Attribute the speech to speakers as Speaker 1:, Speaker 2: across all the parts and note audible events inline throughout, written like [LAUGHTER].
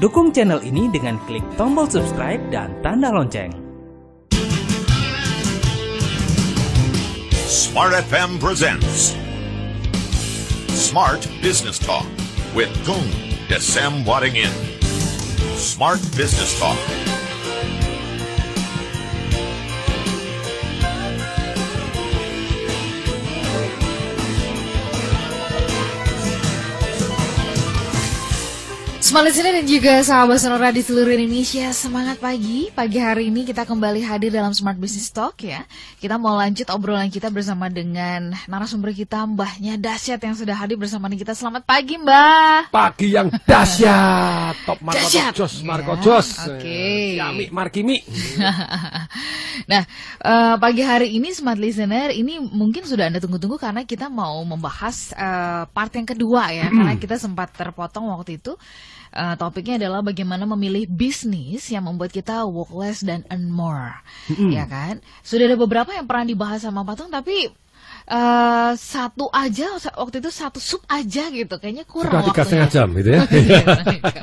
Speaker 1: Dukung channel ini dengan klik tombol subscribe dan tanda lonceng.
Speaker 2: Smart FM presents Smart Business Talk with Tung Desem Wadding In. Smart Business Talk.
Speaker 3: Smart listener dan juga sahabat sonora di seluruh Indonesia. Semangat pagi, pagi hari ini kita kembali hadir dalam Smart Business Talk ya. Kita mau lanjut obrolan kita bersama dengan narasumber kita Mbahnya Dasyat yang sudah hadir bersama kita. Selamat pagi Mbah.
Speaker 4: Pagi yang dahsyat. [LAUGHS] Top Marco
Speaker 3: Dahsyat.
Speaker 4: Jos. Marco
Speaker 3: Ya,
Speaker 4: Jos.
Speaker 3: oke.
Speaker 4: Yami Markimi. [LAUGHS]
Speaker 3: Nah, eh, pagi hari ini Smart Listener ini mungkin sudah Anda tunggu-tunggu karena kita mau membahas eh, part yang kedua ya. karena kita sempat terpotong waktu itu. Eh, topiknya adalah bagaimana memilih bisnis yang membuat kita work less dan earn more. Ya kan? Sudah ada beberapa yang pernah dibahas sama Patung tapi eh, satu aja waktu itu satu sub aja gitu kayaknya kurang
Speaker 4: Sudah
Speaker 3: waktunya.
Speaker 4: setengah jam gitu ya [LAUGHS]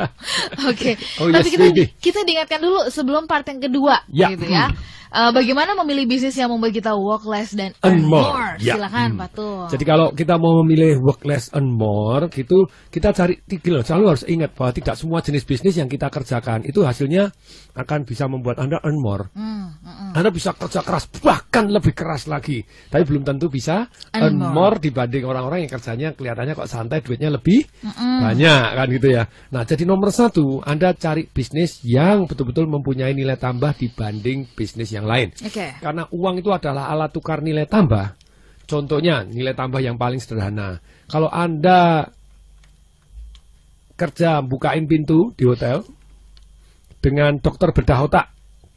Speaker 4: [LAUGHS]
Speaker 3: Oke,
Speaker 4: Oh,
Speaker 3: tapi
Speaker 4: yes,
Speaker 3: kita
Speaker 4: baby.
Speaker 3: kita diingatkan dulu sebelum part yang kedua,
Speaker 4: Ya.
Speaker 3: gitu ya. Eh, bagaimana memilih bisnis yang membuat kita work less dan
Speaker 4: Earn more.
Speaker 3: more?
Speaker 4: Ya.
Speaker 3: Silakan,
Speaker 4: Hmm.
Speaker 3: Pak Tul.
Speaker 4: Jadi kalau kita mau memilih work less and more gitu kita cari tiga loh. Selalu harus ingat bahwa tidak semua jenis bisnis yang kita kerjakan itu hasilnya akan bisa membuat Anda earn more.
Speaker 3: Hmm, mm, mm.
Speaker 4: Anda bisa kerja keras bahkan lebih keras lagi, tapi belum tentu bisa
Speaker 3: Earn
Speaker 4: earn
Speaker 3: more.
Speaker 4: more dibanding orang-orang yang kerjanya kelihatannya kok santai duitnya lebih banyak kan gitu ya. Nah jadi nomor satu Anda cari bisnis yang betul-betul mempunyai nilai tambah dibanding bisnis yang lain.
Speaker 3: Oke.
Speaker 4: Karena uang itu adalah alat tukar nilai tambah. Contohnya nilai tambah yang paling sederhana. Kalau Anda kerja bukain pintu di hotel dengan dokter bedah otak,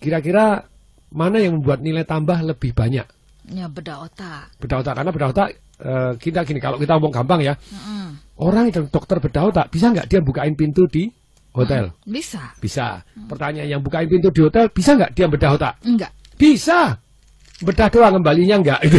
Speaker 4: kira-kira mana yang membuat nilai tambah lebih banyak?
Speaker 3: Ya beda otak.
Speaker 4: Bedah otak karena bedah otak eh, kita gini kalau kita ngomong gampang ya,
Speaker 3: Mm-mm.
Speaker 4: orang yang dokter bedah otak bisa nggak dia bukain pintu di hotel?
Speaker 3: Bisa?
Speaker 4: Bisa. Pertanyaan yang bukain pintu di hotel bisa nggak dia bedah otak?
Speaker 3: Enggak.
Speaker 4: Bisa. Bedah doang kembalinya enggak. [LAUGHS]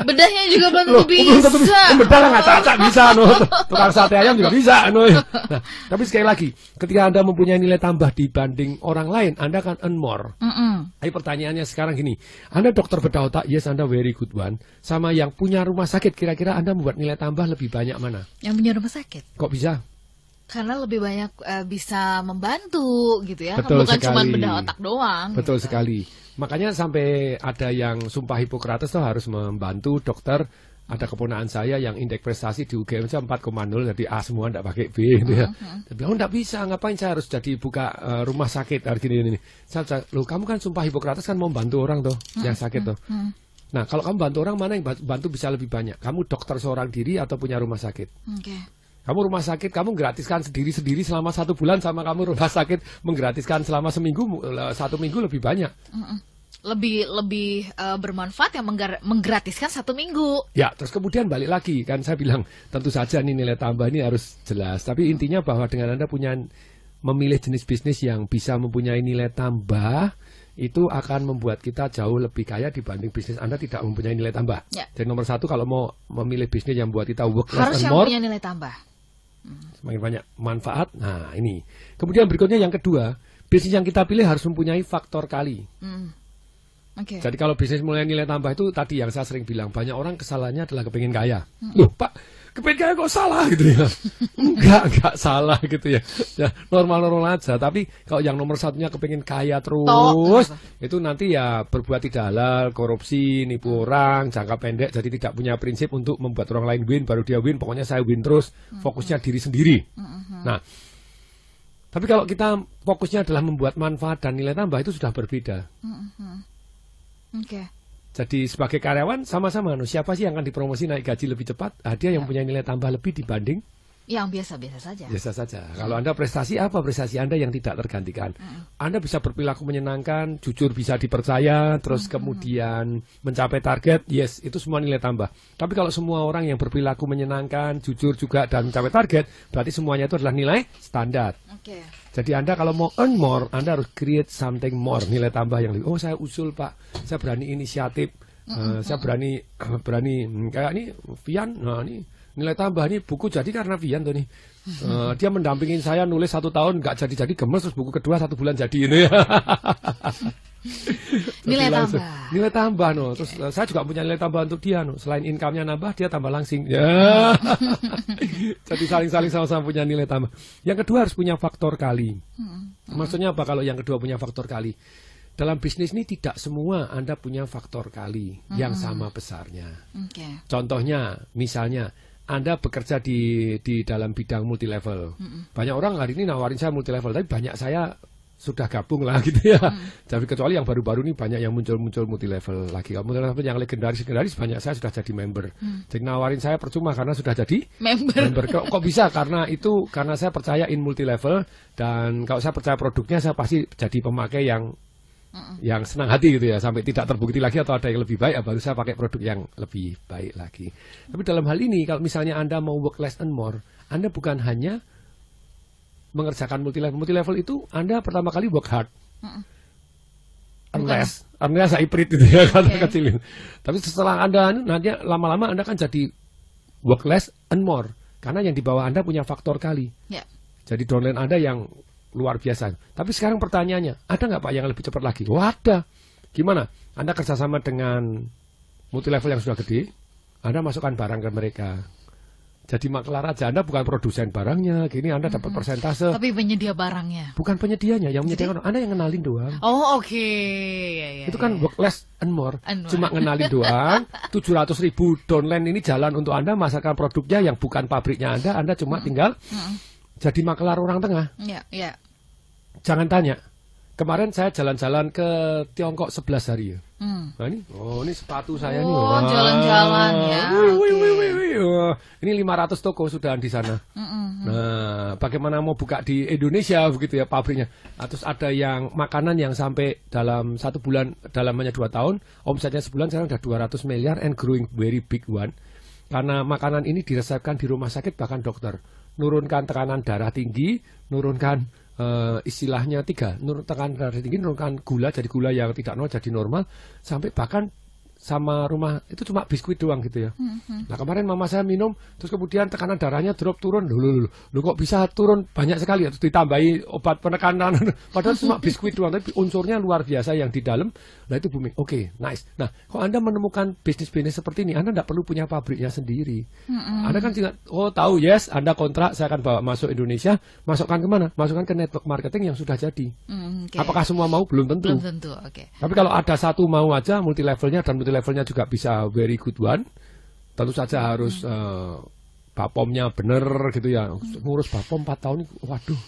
Speaker 3: Bedahnya juga belum tentu bisa.
Speaker 4: Bedah lah nggak cacak bisa. No. [LAUGHS] Tukang sate ayam juga bisa. No. Nah, tapi sekali lagi, ketika Anda mempunyai nilai tambah dibanding orang lain, Anda akan earn more.
Speaker 3: Mm-mm.
Speaker 4: Tapi pertanyaannya sekarang gini, Anda dokter bedah otak, yes Anda very good one. Sama yang punya rumah sakit, kira-kira Anda membuat nilai tambah lebih banyak mana?
Speaker 3: Yang punya rumah sakit.
Speaker 4: Kok bisa?
Speaker 3: Karena lebih banyak eh, bisa membantu gitu ya.
Speaker 4: Betul
Speaker 3: Bukan cuma
Speaker 4: sekali.
Speaker 3: beda otak doang.
Speaker 4: Betul
Speaker 3: gitu.
Speaker 4: sekali. Makanya sampai ada yang sumpah Hippocrates tuh harus membantu dokter. Ada keponaan saya yang indeks prestasi di UGM saja 4,0 jadi A semua enggak pakai B gitu ya. Tapi oh enggak bisa, ngapain saya harus jadi buka eh, rumah sakit hari gini ini. Saya, saya loh kamu kan sumpah Hippocrates kan mau bantu orang tuh yang sakit tuh.
Speaker 3: Hmm.
Speaker 4: Nah, kalau kamu bantu orang mana yang ba- bantu bisa lebih banyak? Kamu dokter seorang diri atau punya rumah sakit?
Speaker 3: Oke.
Speaker 4: Kamu rumah sakit, kamu gratiskan sendiri-sendiri selama satu bulan sama kamu rumah sakit menggratiskan selama seminggu, eh, satu minggu lebih banyak.
Speaker 3: Lebih lebih eh, bermanfaat yang menggratiskan satu minggu.
Speaker 4: Ya, terus kemudian balik lagi kan saya bilang tentu saja nih nilai tambah ini harus jelas. Tapi intinya bahwa dengan anda punya memilih jenis bisnis yang bisa mempunyai nilai tambah itu akan membuat kita jauh lebih kaya dibanding bisnis anda tidak mempunyai nilai tambah.
Speaker 3: Ya.
Speaker 4: Jadi nomor satu kalau mau memilih bisnis yang buat kita work
Speaker 3: Harus
Speaker 4: and
Speaker 3: yang
Speaker 4: more,
Speaker 3: punya nilai tambah.
Speaker 4: Semakin banyak manfaat. Nah ini. Kemudian berikutnya yang kedua, bisnis yang kita pilih harus mempunyai faktor kali.
Speaker 3: Hmm. Oke.
Speaker 4: Jadi kalau bisnis mulai nilai tambah itu tadi yang saya sering bilang banyak orang kesalahannya adalah kepingin kaya. Loh Pak, kepingin kaya kok salah gitu ya? [LAUGHS] enggak, enggak salah gitu ya. Ya normal-normal aja. Tapi kalau yang nomor satunya kepingin kaya terus,
Speaker 3: Tok.
Speaker 4: itu nanti ya berbuat tidak halal, korupsi, nipu orang, jangka pendek. Jadi tidak punya prinsip untuk membuat orang lain win, baru dia win. Pokoknya saya win terus, fokusnya diri sendiri. Nah, tapi kalau kita fokusnya adalah membuat manfaat dan nilai tambah itu sudah berbeda.
Speaker 3: Oke.
Speaker 4: Jadi sebagai karyawan sama-sama, no, siapa sih yang akan dipromosi naik gaji lebih cepat? Ah, dia yang punya nilai tambah lebih dibanding
Speaker 3: Yang biasa-biasa saja.
Speaker 4: biasa saja. Kalau Anda prestasi apa prestasi Anda yang tidak tergantikan? Anda bisa berperilaku menyenangkan, jujur bisa dipercaya, terus kemudian mencapai target, yes, itu semua nilai tambah. Tapi kalau semua orang yang berperilaku menyenangkan, jujur juga dan mencapai target, berarti semuanya itu adalah nilai standar.
Speaker 3: Oke.
Speaker 4: Jadi Anda kalau mau earn more, Anda harus create something more, nilai tambah yang lebih. Oh, saya usul Pak, saya berani inisiatif, Eh, saya berani [CLEARS THROAT] berani hmm, kayak ini Vian, nah ini nilai tambah ini buku jadi karena Vian tuh nih. Eh, dia mendampingin saya nulis satu tahun nggak jadi-jadi gemes terus buku kedua satu bulan jadi ini. [LAUGHS] [LAUGHS]
Speaker 3: Nilai
Speaker 4: langsung,
Speaker 3: tambah.
Speaker 4: Nilai tambah no. Terus saya juga punya nilai tambah untuk dia no. Selain income-nya nambah, dia tambah langsing. Ya. [LAUGHS] Jadi saling-saling sama-sama punya nilai tambah. Yang kedua harus punya faktor kali. Maksudnya apa kalau yang kedua punya faktor kali? Dalam bisnis ini tidak semua Anda punya faktor kali yang sama besarnya.
Speaker 3: Oke.
Speaker 4: Contohnya, misalnya Anda bekerja di di dalam bidang multi level. Banyak orang hari ini nawarin saya multi level, tapi banyak saya sudah gabung lah [LAUGHS] gitu ya. Tapi kecuali yang baru-baru ini banyak yang muncul-muncul multi level lagi. Kalau multi level yang legendaris legendaris banyak saya sudah jadi member. Jadi nawarin saya percuma karena sudah jadi
Speaker 3: Member.
Speaker 4: member. Kok, kok bisa? [LAUGHS] Karena itu karena saya percaya in multi level dan kalau saya percaya produknya saya pasti jadi pemakai yang yang senang hati gitu ya sampai tidak terbukti lagi atau ada yang lebih baik baru saya pakai produk yang lebih baik lagi. Tapi dalam hal ini kalau misalnya Anda mau work less and more, Anda bukan hanya mengerjakan multi level. Multi level itu Anda pertama kali work hard. Earn
Speaker 3: Bukan.
Speaker 4: less, earn less hybrid gitu ya [LAUGHS] kata
Speaker 3: Oke.
Speaker 4: kecilin. Tapi setelah Anda nanti lama-lama Anda kan jadi work less and more karena yang di bawah Anda punya faktor kali.
Speaker 3: Ya.
Speaker 4: Jadi downline Anda yang luar biasa. Tapi sekarang pertanyaannya, ada nggak Pak yang lebih cepat lagi? Oh ada. Gimana? Anda kerjasama dengan multi level yang sudah gede, Anda masukkan barang ke mereka. Jadi maklar aja, Anda bukan produsen barangnya, gini Anda dapat persentase.
Speaker 3: Tapi penyedia barangnya.
Speaker 4: Bukan penyedianya, yang menyediakan Anda yang ngenalin doang.
Speaker 3: Oh oke. Ya, ya,
Speaker 4: Itu kan
Speaker 3: ya.
Speaker 4: work less and more.
Speaker 3: And more.
Speaker 4: Cuma ngenalin [LAUGHS] doang. 700 ribu downline ini jalan untuk Anda masarkan produknya yang bukan pabriknya Anda. Anda cuma tinggal jadi maklar orang tengah.
Speaker 3: Ya, ya.
Speaker 4: Jangan tanya. Kemarin saya jalan-jalan ke Tiongkok 11 hari ya.
Speaker 3: Hmm.
Speaker 4: Nah ini, oh ini sepatu saya nih.
Speaker 3: Oh, jalan-jalan ya,
Speaker 4: Wih, wih, wih, wih, Ini 500 toko sudah di sana.
Speaker 3: Mm-mm.
Speaker 4: Nah, bagaimana mau buka di Indonesia begitu ya pabriknya? Nah, terus ada yang makanan yang sampai dalam satu bulan, dalam hanya dua tahun, omsetnya sebulan sekarang udah 200 miliar and growing very big one. Karena makanan ini diresepkan di rumah sakit bahkan dokter. Nurunkan tekanan darah tinggi, nurunkan eh, istilahnya tiga, nurun tekanan darah tinggi, nurunkan gula jadi gula yang tidak normal jadi normal, sampai bahkan sama rumah itu cuma biskuit doang gitu ya. Nah kemarin mama saya minum, terus kemudian tekanan darahnya drop turun, loh, loh, loh, loh, kok bisa turun banyak sekali, terus ditambahi obat penekanan, [LAUGHS] padahal cuma [LAUGHS] biskuit doang, tapi unsurnya luar biasa yang di dalam, nah itu booming. Oke, nice. Nah, kalau anda menemukan bisnis-bisnis seperti ini, anda tidak perlu punya pabriknya sendiri. Anda kan tinggal, oh tahu yes, anda kontrak, saya akan bawa masuk Indonesia, masukkan ke mana? Masukkan ke network marketing yang sudah jadi.
Speaker 3: Hmm, oke.
Speaker 4: Apakah semua mau? Belum tentu.
Speaker 3: Belum tentu. Oke.
Speaker 4: Tapi kalau ada satu mau aja multi levelnya dan multi levelnya juga bisa very good one, tentu saja harus eh, bapomnya bener gitu ya. Ngurus bapom 4 tahun, waduh.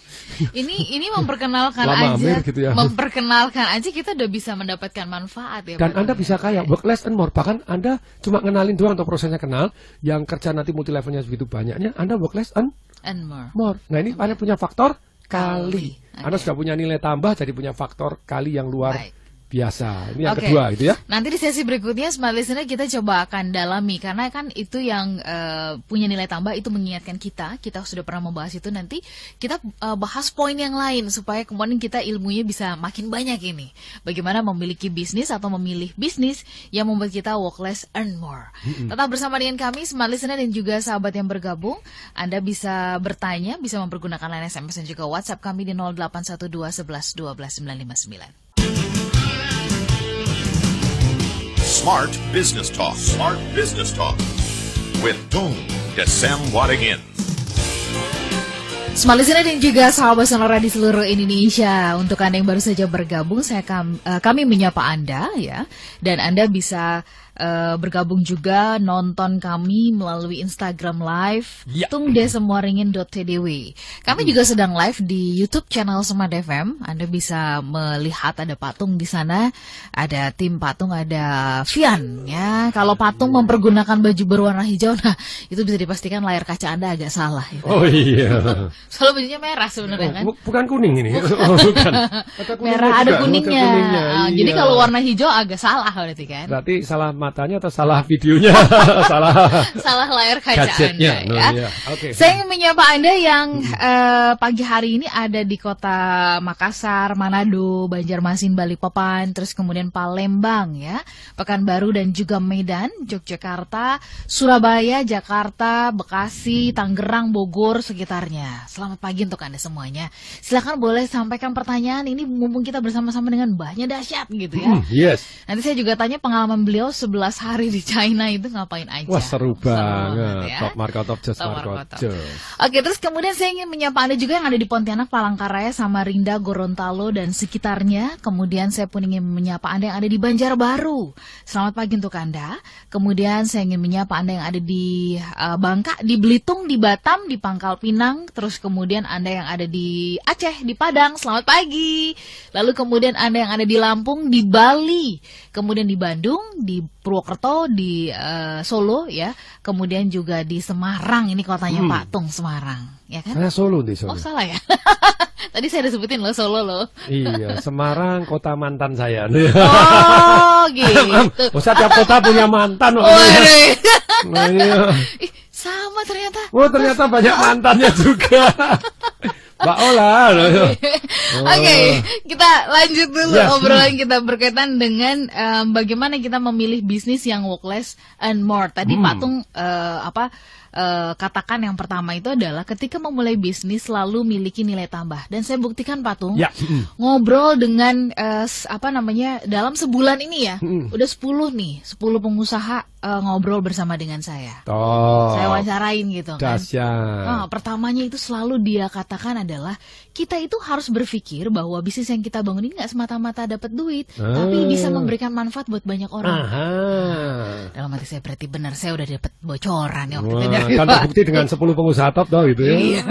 Speaker 3: Ini ini memperkenalkan
Speaker 4: Lama
Speaker 3: aja,
Speaker 4: Amir gitu ya.
Speaker 3: memperkenalkan aja kita udah bisa mendapatkan manfaat ya.
Speaker 4: Dan Anda bisa kaya, work less and more. Bahkan Anda cuma ngenalin doang atau prosesnya kenal, yang kerja nanti multi levelnya segitu banyaknya, Anda work less and
Speaker 3: and more.
Speaker 4: more. Nah ini Anda punya faktor kali.
Speaker 3: Kali.
Speaker 4: Anda
Speaker 3: Oke.
Speaker 4: sudah punya nilai tambah, jadi punya faktor kali yang luar
Speaker 3: Baik.
Speaker 4: Biasa. Ini yang
Speaker 3: Oke.
Speaker 4: kedua gitu ya.
Speaker 3: Nanti di sesi berikutnya Smart Listener kita coba akan dalami karena kan itu yang eh, punya nilai tambah itu mengingatkan kita. Kita sudah pernah membahas itu nanti kita eh, bahas poin yang lain supaya kemudian kita ilmunya bisa makin banyak ini. Bagaimana memiliki bisnis atau memilih bisnis yang membuat kita work less earn more. Tetap bersama dengan kami Smart Listener dan juga sahabat yang bergabung. Anda bisa bertanya, bisa mempergunakan line SMS dan juga WhatsApp kami di 0812 11 12 959.
Speaker 2: Smart Business Talk. Smart Business Talk. With Tung Desem Wadding In.
Speaker 3: Smart Listener dan juga sahabat sonora di seluruh Indonesia Untuk Anda yang baru saja bergabung saya eh, Kami menyapa Anda ya Dan Anda bisa eh, bergabung juga Nonton kami melalui Instagram Live
Speaker 4: Ya.
Speaker 3: tungdesemwaringin.tdw Kami juga sedang live di YouTube channel Smart FM Anda bisa melihat ada patung di sana Ada tim patung, ada Vian ya Kalau patung mempergunakan baju berwarna hijau [LAUGHS] Nah itu bisa dipastikan layar kaca Anda agak salah ya.
Speaker 4: Oh iya.
Speaker 3: Soalnya bajunya merah sebenarnya kan.
Speaker 4: Bu- bukan kuning ini. Oh, bukan. [LAUGHS] Ada kuningnya
Speaker 3: Merah ada
Speaker 4: juga,
Speaker 3: kuningnya.
Speaker 4: kuningnya, iya.
Speaker 3: Jadi kalau warna hijau agak salah berarti kan.
Speaker 4: Berarti salah matanya atau salah videonya? [LAUGHS] salah
Speaker 3: Salah layar kaca
Speaker 4: gadgetnya.
Speaker 3: Anda
Speaker 4: No,
Speaker 3: ya.
Speaker 4: iya. Oke.
Speaker 3: Saya ingin menyapa Anda yang eh, pagi hari ini ada di kota Makassar, Manado, Banjarmasin, Balikpapan, terus kemudian Palembang ya, Pekanbaru dan juga Medan, Yogyakarta, Surabaya, Jakarta, Bekasi, Tangerang, Bogor sekitarnya. Selamat pagi untuk Anda semuanya. Silakan boleh sampaikan pertanyaan ini mumpung kita bersama-sama dengan mbahnya dahsyat gitu ya.
Speaker 4: Hmm, yes.
Speaker 3: Nanti saya juga tanya pengalaman beliau 11 hari di China itu ngapain aja.
Speaker 4: Wah seru banget.
Speaker 3: ya.
Speaker 4: Top Marco Top Just
Speaker 3: Top.
Speaker 4: Just.
Speaker 3: Oke, terus kemudian saya ingin menyapa Anda juga yang ada di Pontianak, Palangkaraya, Samarinda, Gorontalo, dan sekitarnya. Kemudian saya pun ingin menyapa Anda yang ada di Banjarbaru. Selamat pagi untuk Anda. Kemudian saya ingin menyapa Anda yang ada di uh, Bangka, di Belitung, di Batam, di Pangkal Pinang. Terus kemudian Anda yang ada di Aceh, di Padang. Selamat pagi. Lalu kemudian Anda yang ada di Lampung, di Bali. Kemudian di Bandung, di Purwokerto, di eh, Solo ya. Kemudian juga di Semarang. Ini kotanya
Speaker 4: Hmm.
Speaker 3: Pak Tung Semarang, ya kan?
Speaker 4: Saya Solo
Speaker 3: Oh
Speaker 4: Solo.
Speaker 3: salah ya. [LAUGHS] Tadi saya udah sebutin loh Solo loh.
Speaker 4: iya, [LAUGHS] Semarang kota mantan saya.
Speaker 3: Oh [LAUGHS] gitu.
Speaker 4: Usah tiap kota punya mantan.
Speaker 3: Oh,
Speaker 4: oh, iya. Nah, iya.
Speaker 3: Ih, sama ternyata.
Speaker 4: Oh ternyata banyak mantannya juga. Mbak Ola. [LAUGHS]
Speaker 3: Oke, kita lanjut dulu
Speaker 4: Yes.
Speaker 3: obrolan kita berkaitan dengan em, bagaimana kita memilih bisnis yang work less and more. Tadi
Speaker 4: Hmm.
Speaker 3: Patung eh, apa eh, katakan yang pertama itu adalah ketika memulai bisnis selalu miliki nilai tambah. Dan saya buktikan Patung
Speaker 4: Ya.
Speaker 3: ngobrol dengan s- apa namanya dalam sebulan ini ya,
Speaker 4: Hmm.
Speaker 3: udah 10 nih, 10 pengusaha eh, ngobrol bersama dengan saya.
Speaker 4: Toh.
Speaker 3: Saya wawancarain gitu kan. Ah, pertamanya itu selalu dia katakan adalah kita itu harus berpikir bahwa bisnis yang kita bangun ini nggak semata-mata dapat duit, tapi
Speaker 4: Ah.
Speaker 3: bisa memberikan manfaat buat banyak orang.
Speaker 4: Aha.
Speaker 3: Dalam hati saya berarti benar saya udah dapat bocoran ya waktu itu
Speaker 4: Wah,
Speaker 3: dari
Speaker 4: kan
Speaker 3: Pak.
Speaker 4: terbukti dengan 10 pengusaha top toh gitu ya.
Speaker 3: Iya. [LAUGHS]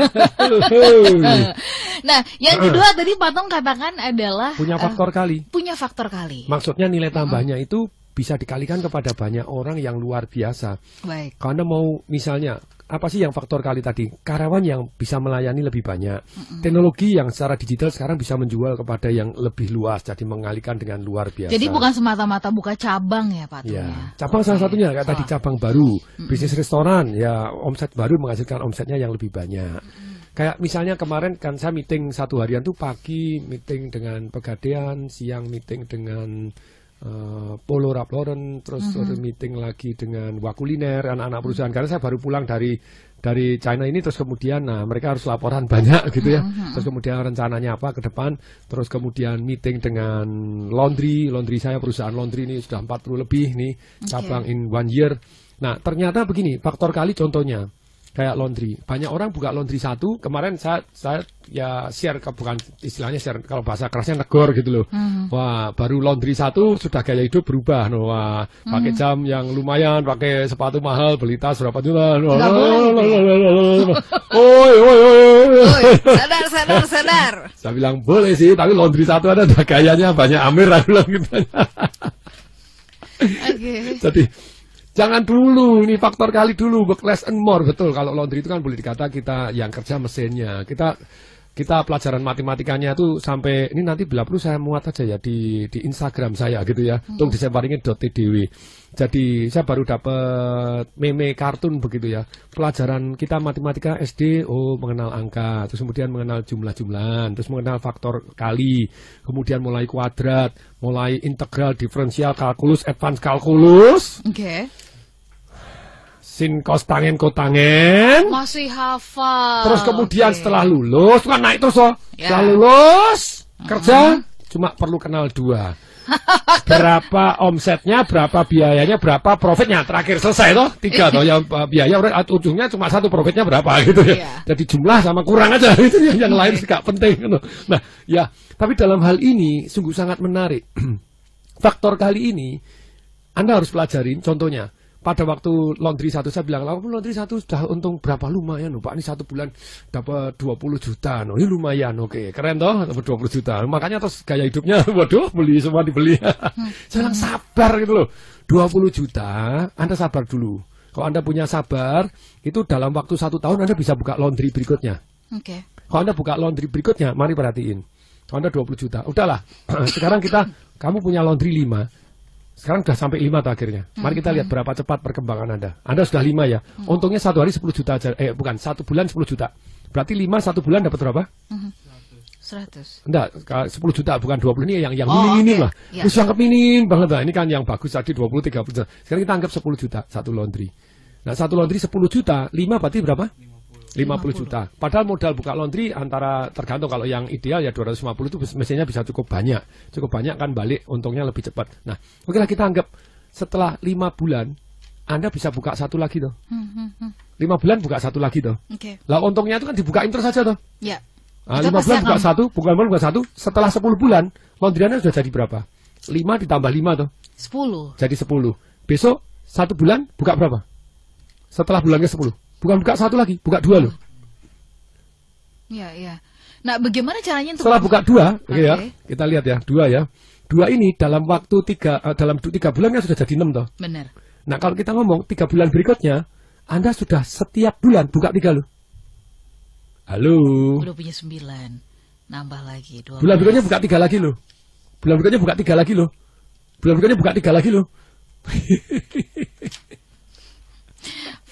Speaker 3: Nah, yang kedua tadi Patong katakan adalah
Speaker 4: Punya faktor kali.
Speaker 3: punya faktor kali.
Speaker 4: Maksudnya nilai tambahnya itu bisa dikalikan kepada banyak orang yang luar biasa.
Speaker 3: Baik.
Speaker 4: Anda mau misalnya apa sih yang faktor kali tadi? Karyawan yang bisa melayani lebih banyak. Teknologi yang secara digital sekarang bisa menjual kepada yang lebih luas, jadi mengalihkan dengan luar biasa.
Speaker 3: Jadi bukan semata-mata buka cabang ya Pak Tung,
Speaker 4: Ya, cabang salah
Speaker 3: Oke.
Speaker 4: satunya kayak tadi
Speaker 3: Wah.
Speaker 4: cabang baru, bisnis restoran ya omset baru menghasilkan omsetnya yang lebih banyak. Kayak misalnya kemarin kan saya meeting satu harian tuh pagi meeting dengan Pegadaian, siang meeting dengan eh, Polo Ralph Lauren, terus sore meeting lagi dengan Wakuliner anak-anak perusahaan. Karena saya baru pulang dari dari China ini terus kemudian nah mereka harus laporan [LAUGHS] banyak gitu ya. Terus kemudian rencananya apa ke depan, terus kemudian meeting dengan laundry, laundry saya perusahaan laundry ini sudah 40 lebih nih cabang in one year. Nah, ternyata begini, faktor kali contohnya kayak laundry. Banyak orang buka laundry satu. Kemarin saya saya ya share ke bukan istilahnya share kalau bahasa kerasnya negor gitu loh. Wah, baru laundry satu sudah gaya hidup berubah. No, wah, pakai jam yang lumayan, pakai sepatu mahal, beli tas berapa juta. No? Oi, oi, oi,
Speaker 3: sadar, sadar, sadar.
Speaker 4: Saya bilang boleh sih, tapi laundry satu ada gayanya banyak Amir aku bilang gitu.
Speaker 3: Oke.
Speaker 4: Jadi jangan dulu ini faktor kali dulu work less and more. Betul kalau laundry itu kan boleh dikata kita yang kerja mesinnya. Kita kita pelajaran matematikanya itu sampai ini nanti bila perlu saya muat aja ya di di Instagram saya gitu ya tung disebaringin .tdw. Jadi saya baru dapat meme kartun begitu ya. Pelajaran kita matematika SD oh mengenal angka terus kemudian mengenal jumlah-jumlahan terus mengenal faktor kali kemudian mulai kuadrat mulai integral diferensial kalkulus advance kalkulus.
Speaker 3: Oke.
Speaker 4: Sin kos tangen kotangen
Speaker 3: Masih hafal.
Speaker 4: terus kemudian
Speaker 3: Oke.
Speaker 4: setelah lulus kan naik terus oh
Speaker 3: Ya.
Speaker 4: setelah lulus kerja cuma perlu kenal dua [LAUGHS] berapa omsetnya, berapa biayanya, berapa profitnya. Terakhir selesai toh tiga toh yang uh, biaya ujungnya cuma satu profitnya berapa gitu ya.
Speaker 3: Iya.
Speaker 4: Jadi jumlah sama kurang aja [LAUGHS] itu yang, yang lain gak penting. gitu. Nah ya, tapi dalam hal ini sungguh sangat menarik. [CLEARS THROAT] Faktor kali ini anda harus pelajarin contohnya. Pada waktu laundry satu saya bilang, lalu laundry satu sudah untung berapa lumayan Pak, ini satu bulan dapat 20 juta, no, ini lumayan, oke, keren toh, dapat 20 juta. Makanya terus gaya hidupnya, [LAUGHS] waduh, beli semua dibeli. [LAUGHS] saya bilang sabar gitu loh, 20 juta, Anda sabar dulu. Kalau Anda punya sabar, itu dalam waktu satu tahun Anda bisa buka laundry berikutnya.
Speaker 3: Oke.
Speaker 4: Kalau Anda buka laundry berikutnya, mari perhatiin. Kalau Anda 20 juta, udahlah. [CLEARS THROAT] Sekarang kita, kamu punya laundry 5. Sekarang sudah sampai 5 tuh akhirnya. Mari kita lihat berapa cepat perkembangan Anda. Anda sudah 5 ya. Untungnya satu hari 10 juta aja. Eh bukan, satu bulan 10 juta. Berarti 5 satu bulan dapat berapa?
Speaker 3: 100.
Speaker 4: Enggak, ka- 10 juta bukan 20 ini yang yang
Speaker 3: Oh,
Speaker 4: minim-minim
Speaker 3: oke.
Speaker 4: lah.
Speaker 3: Ya.
Speaker 4: Terus yang minim banget lah. Ini kan yang bagus tadi 20 30 juta. Sekarang kita anggap 10 juta satu laundry. Nah, satu laundry 10 juta, 5 berarti berapa? 50 juta. Padahal modal buka laundry antara tergantung kalau yang ideal ya 250 itu mestinya bisa cukup banyak. Cukup banyak kan balik untungnya lebih cepat. Nah, oke lah kita anggap setelah 5 bulan Anda bisa buka satu lagi tuh. 5 bulan buka satu lagi tuh.
Speaker 3: Oke.
Speaker 4: Lah untungnya itu kan dibukain terus saja tuh.
Speaker 3: Ya.
Speaker 4: Ah,
Speaker 3: Itu
Speaker 4: lima bulan buka satu, bukan bulan buka satu. Setelah 10 bulan, laundryannya sudah jadi berapa? 5 ditambah 5 tuh,
Speaker 3: 10.
Speaker 4: jadi 10. Besok satu bulan buka berapa? Setelah bulan ke 10. Bukan buka satu lagi, buka dua loh.
Speaker 3: Iya, iya. Nah, bagaimana caranya untuk
Speaker 4: Setelah buka dua, oke ya,
Speaker 3: Oke.
Speaker 4: kita lihat ya, dua ya. Dua ini dalam waktu tiga, eh, dalam tiga bulan kan sudah jadi enam toh.
Speaker 3: Benar.
Speaker 4: Nah kalau kita ngomong tiga bulan berikutnya, Anda sudah setiap bulan buka tiga loh. Halo.
Speaker 3: Udah punya 9. Nambah lagi 12.
Speaker 4: Bulan berikutnya buka tiga lagi loh. Bulan berikutnya buka tiga lagi loh. Bulan berikutnya buka tiga lagi loh. [LAUGHS]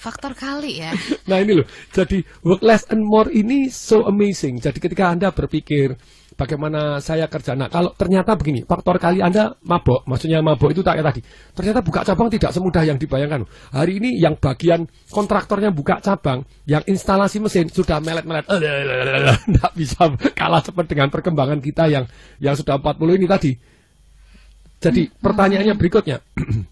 Speaker 3: Faktor kali ya. [LAUGHS]
Speaker 4: Nah ini loh, jadi work less and more ini so amazing. Jadi ketika Anda berpikir bagaimana saya kerja, nah kalau ternyata begini, faktor kali Anda mabok, maksudnya mabok itu tak kayak tadi. Ternyata buka cabang tidak semudah yang dibayangkan. Hari ini yang bagian kontraktornya buka cabang, yang instalasi mesin sudah melet-melet, [LAUGHS] tidak bisa kalah cepat dengan perkembangan kita yang yang sudah 40 ini tadi. Jadi pertanyaannya berikutnya, [CLEARS THROAT]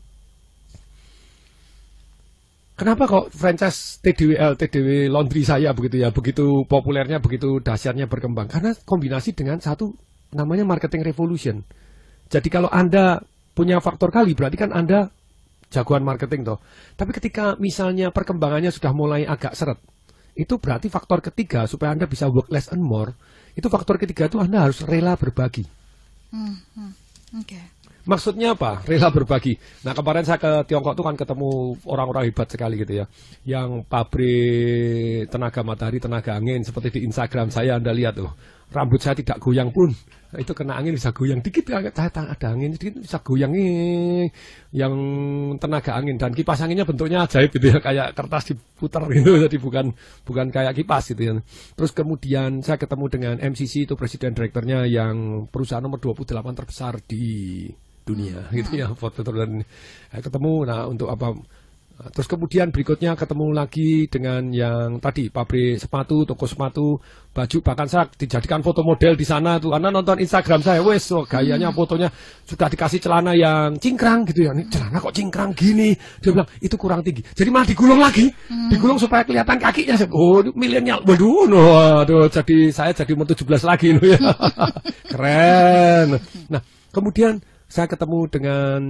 Speaker 4: Kenapa kok franchise TDWL, TDW Laundry saya begitu ya, begitu populernya, begitu dahsyatnya berkembang? Karena kombinasi dengan satu namanya marketing revolution. Jadi kalau Anda punya faktor kali, berarti kan Anda jagoan marketing toh. Tapi ketika misalnya perkembangannya sudah mulai agak seret, itu berarti faktor ketiga supaya Anda bisa work less and more. Itu faktor ketiga itu Anda harus rela berbagi.
Speaker 3: Oke.
Speaker 4: Maksudnya apa? Rela berbagi. Nah kemarin saya ke Tiongkok tuh kan ketemu orang-orang hebat sekali gitu ya. Yang pabrik tenaga matahari, tenaga angin. Seperti di Instagram saya Anda lihat tuh. Rambut saya tidak goyang pun. Itu kena angin bisa goyang. Dikit agak ada angin, sedikit bisa goyang. Yang tenaga angin. Dan kipas anginnya bentuknya ajaib gitu ya. Kayak kertas diputar gitu. Jadi bukan bukan kayak kipas gitu ya. Terus kemudian saya ketemu dengan MCC itu presiden direkturnya yang perusahaan nomor 28 terbesar di dunia [LAUGHS] gitu ya foto dan ketemu nah untuk apa? Terus kemudian berikutnya ketemu lagi dengan yang tadi pabrik sepatu toko sepatu baju bahkan saya dijadikan foto model di sana tuh karena nonton Instagram saya wes so, gayanya fotonya sudah dikasih celana yang cingkrang gitu ya. Ini celana kok cingkrang gini? Dia bilang itu kurang tinggi. Jadi malah digulung lagi digulung supaya kelihatan kakinya. Oh milenial. Waduh no, aduh jadi saya jadi umur 17 lagi loh ya. [LAUGHS] [LAUGHS] Keren. Nah kemudian saya ketemu dengan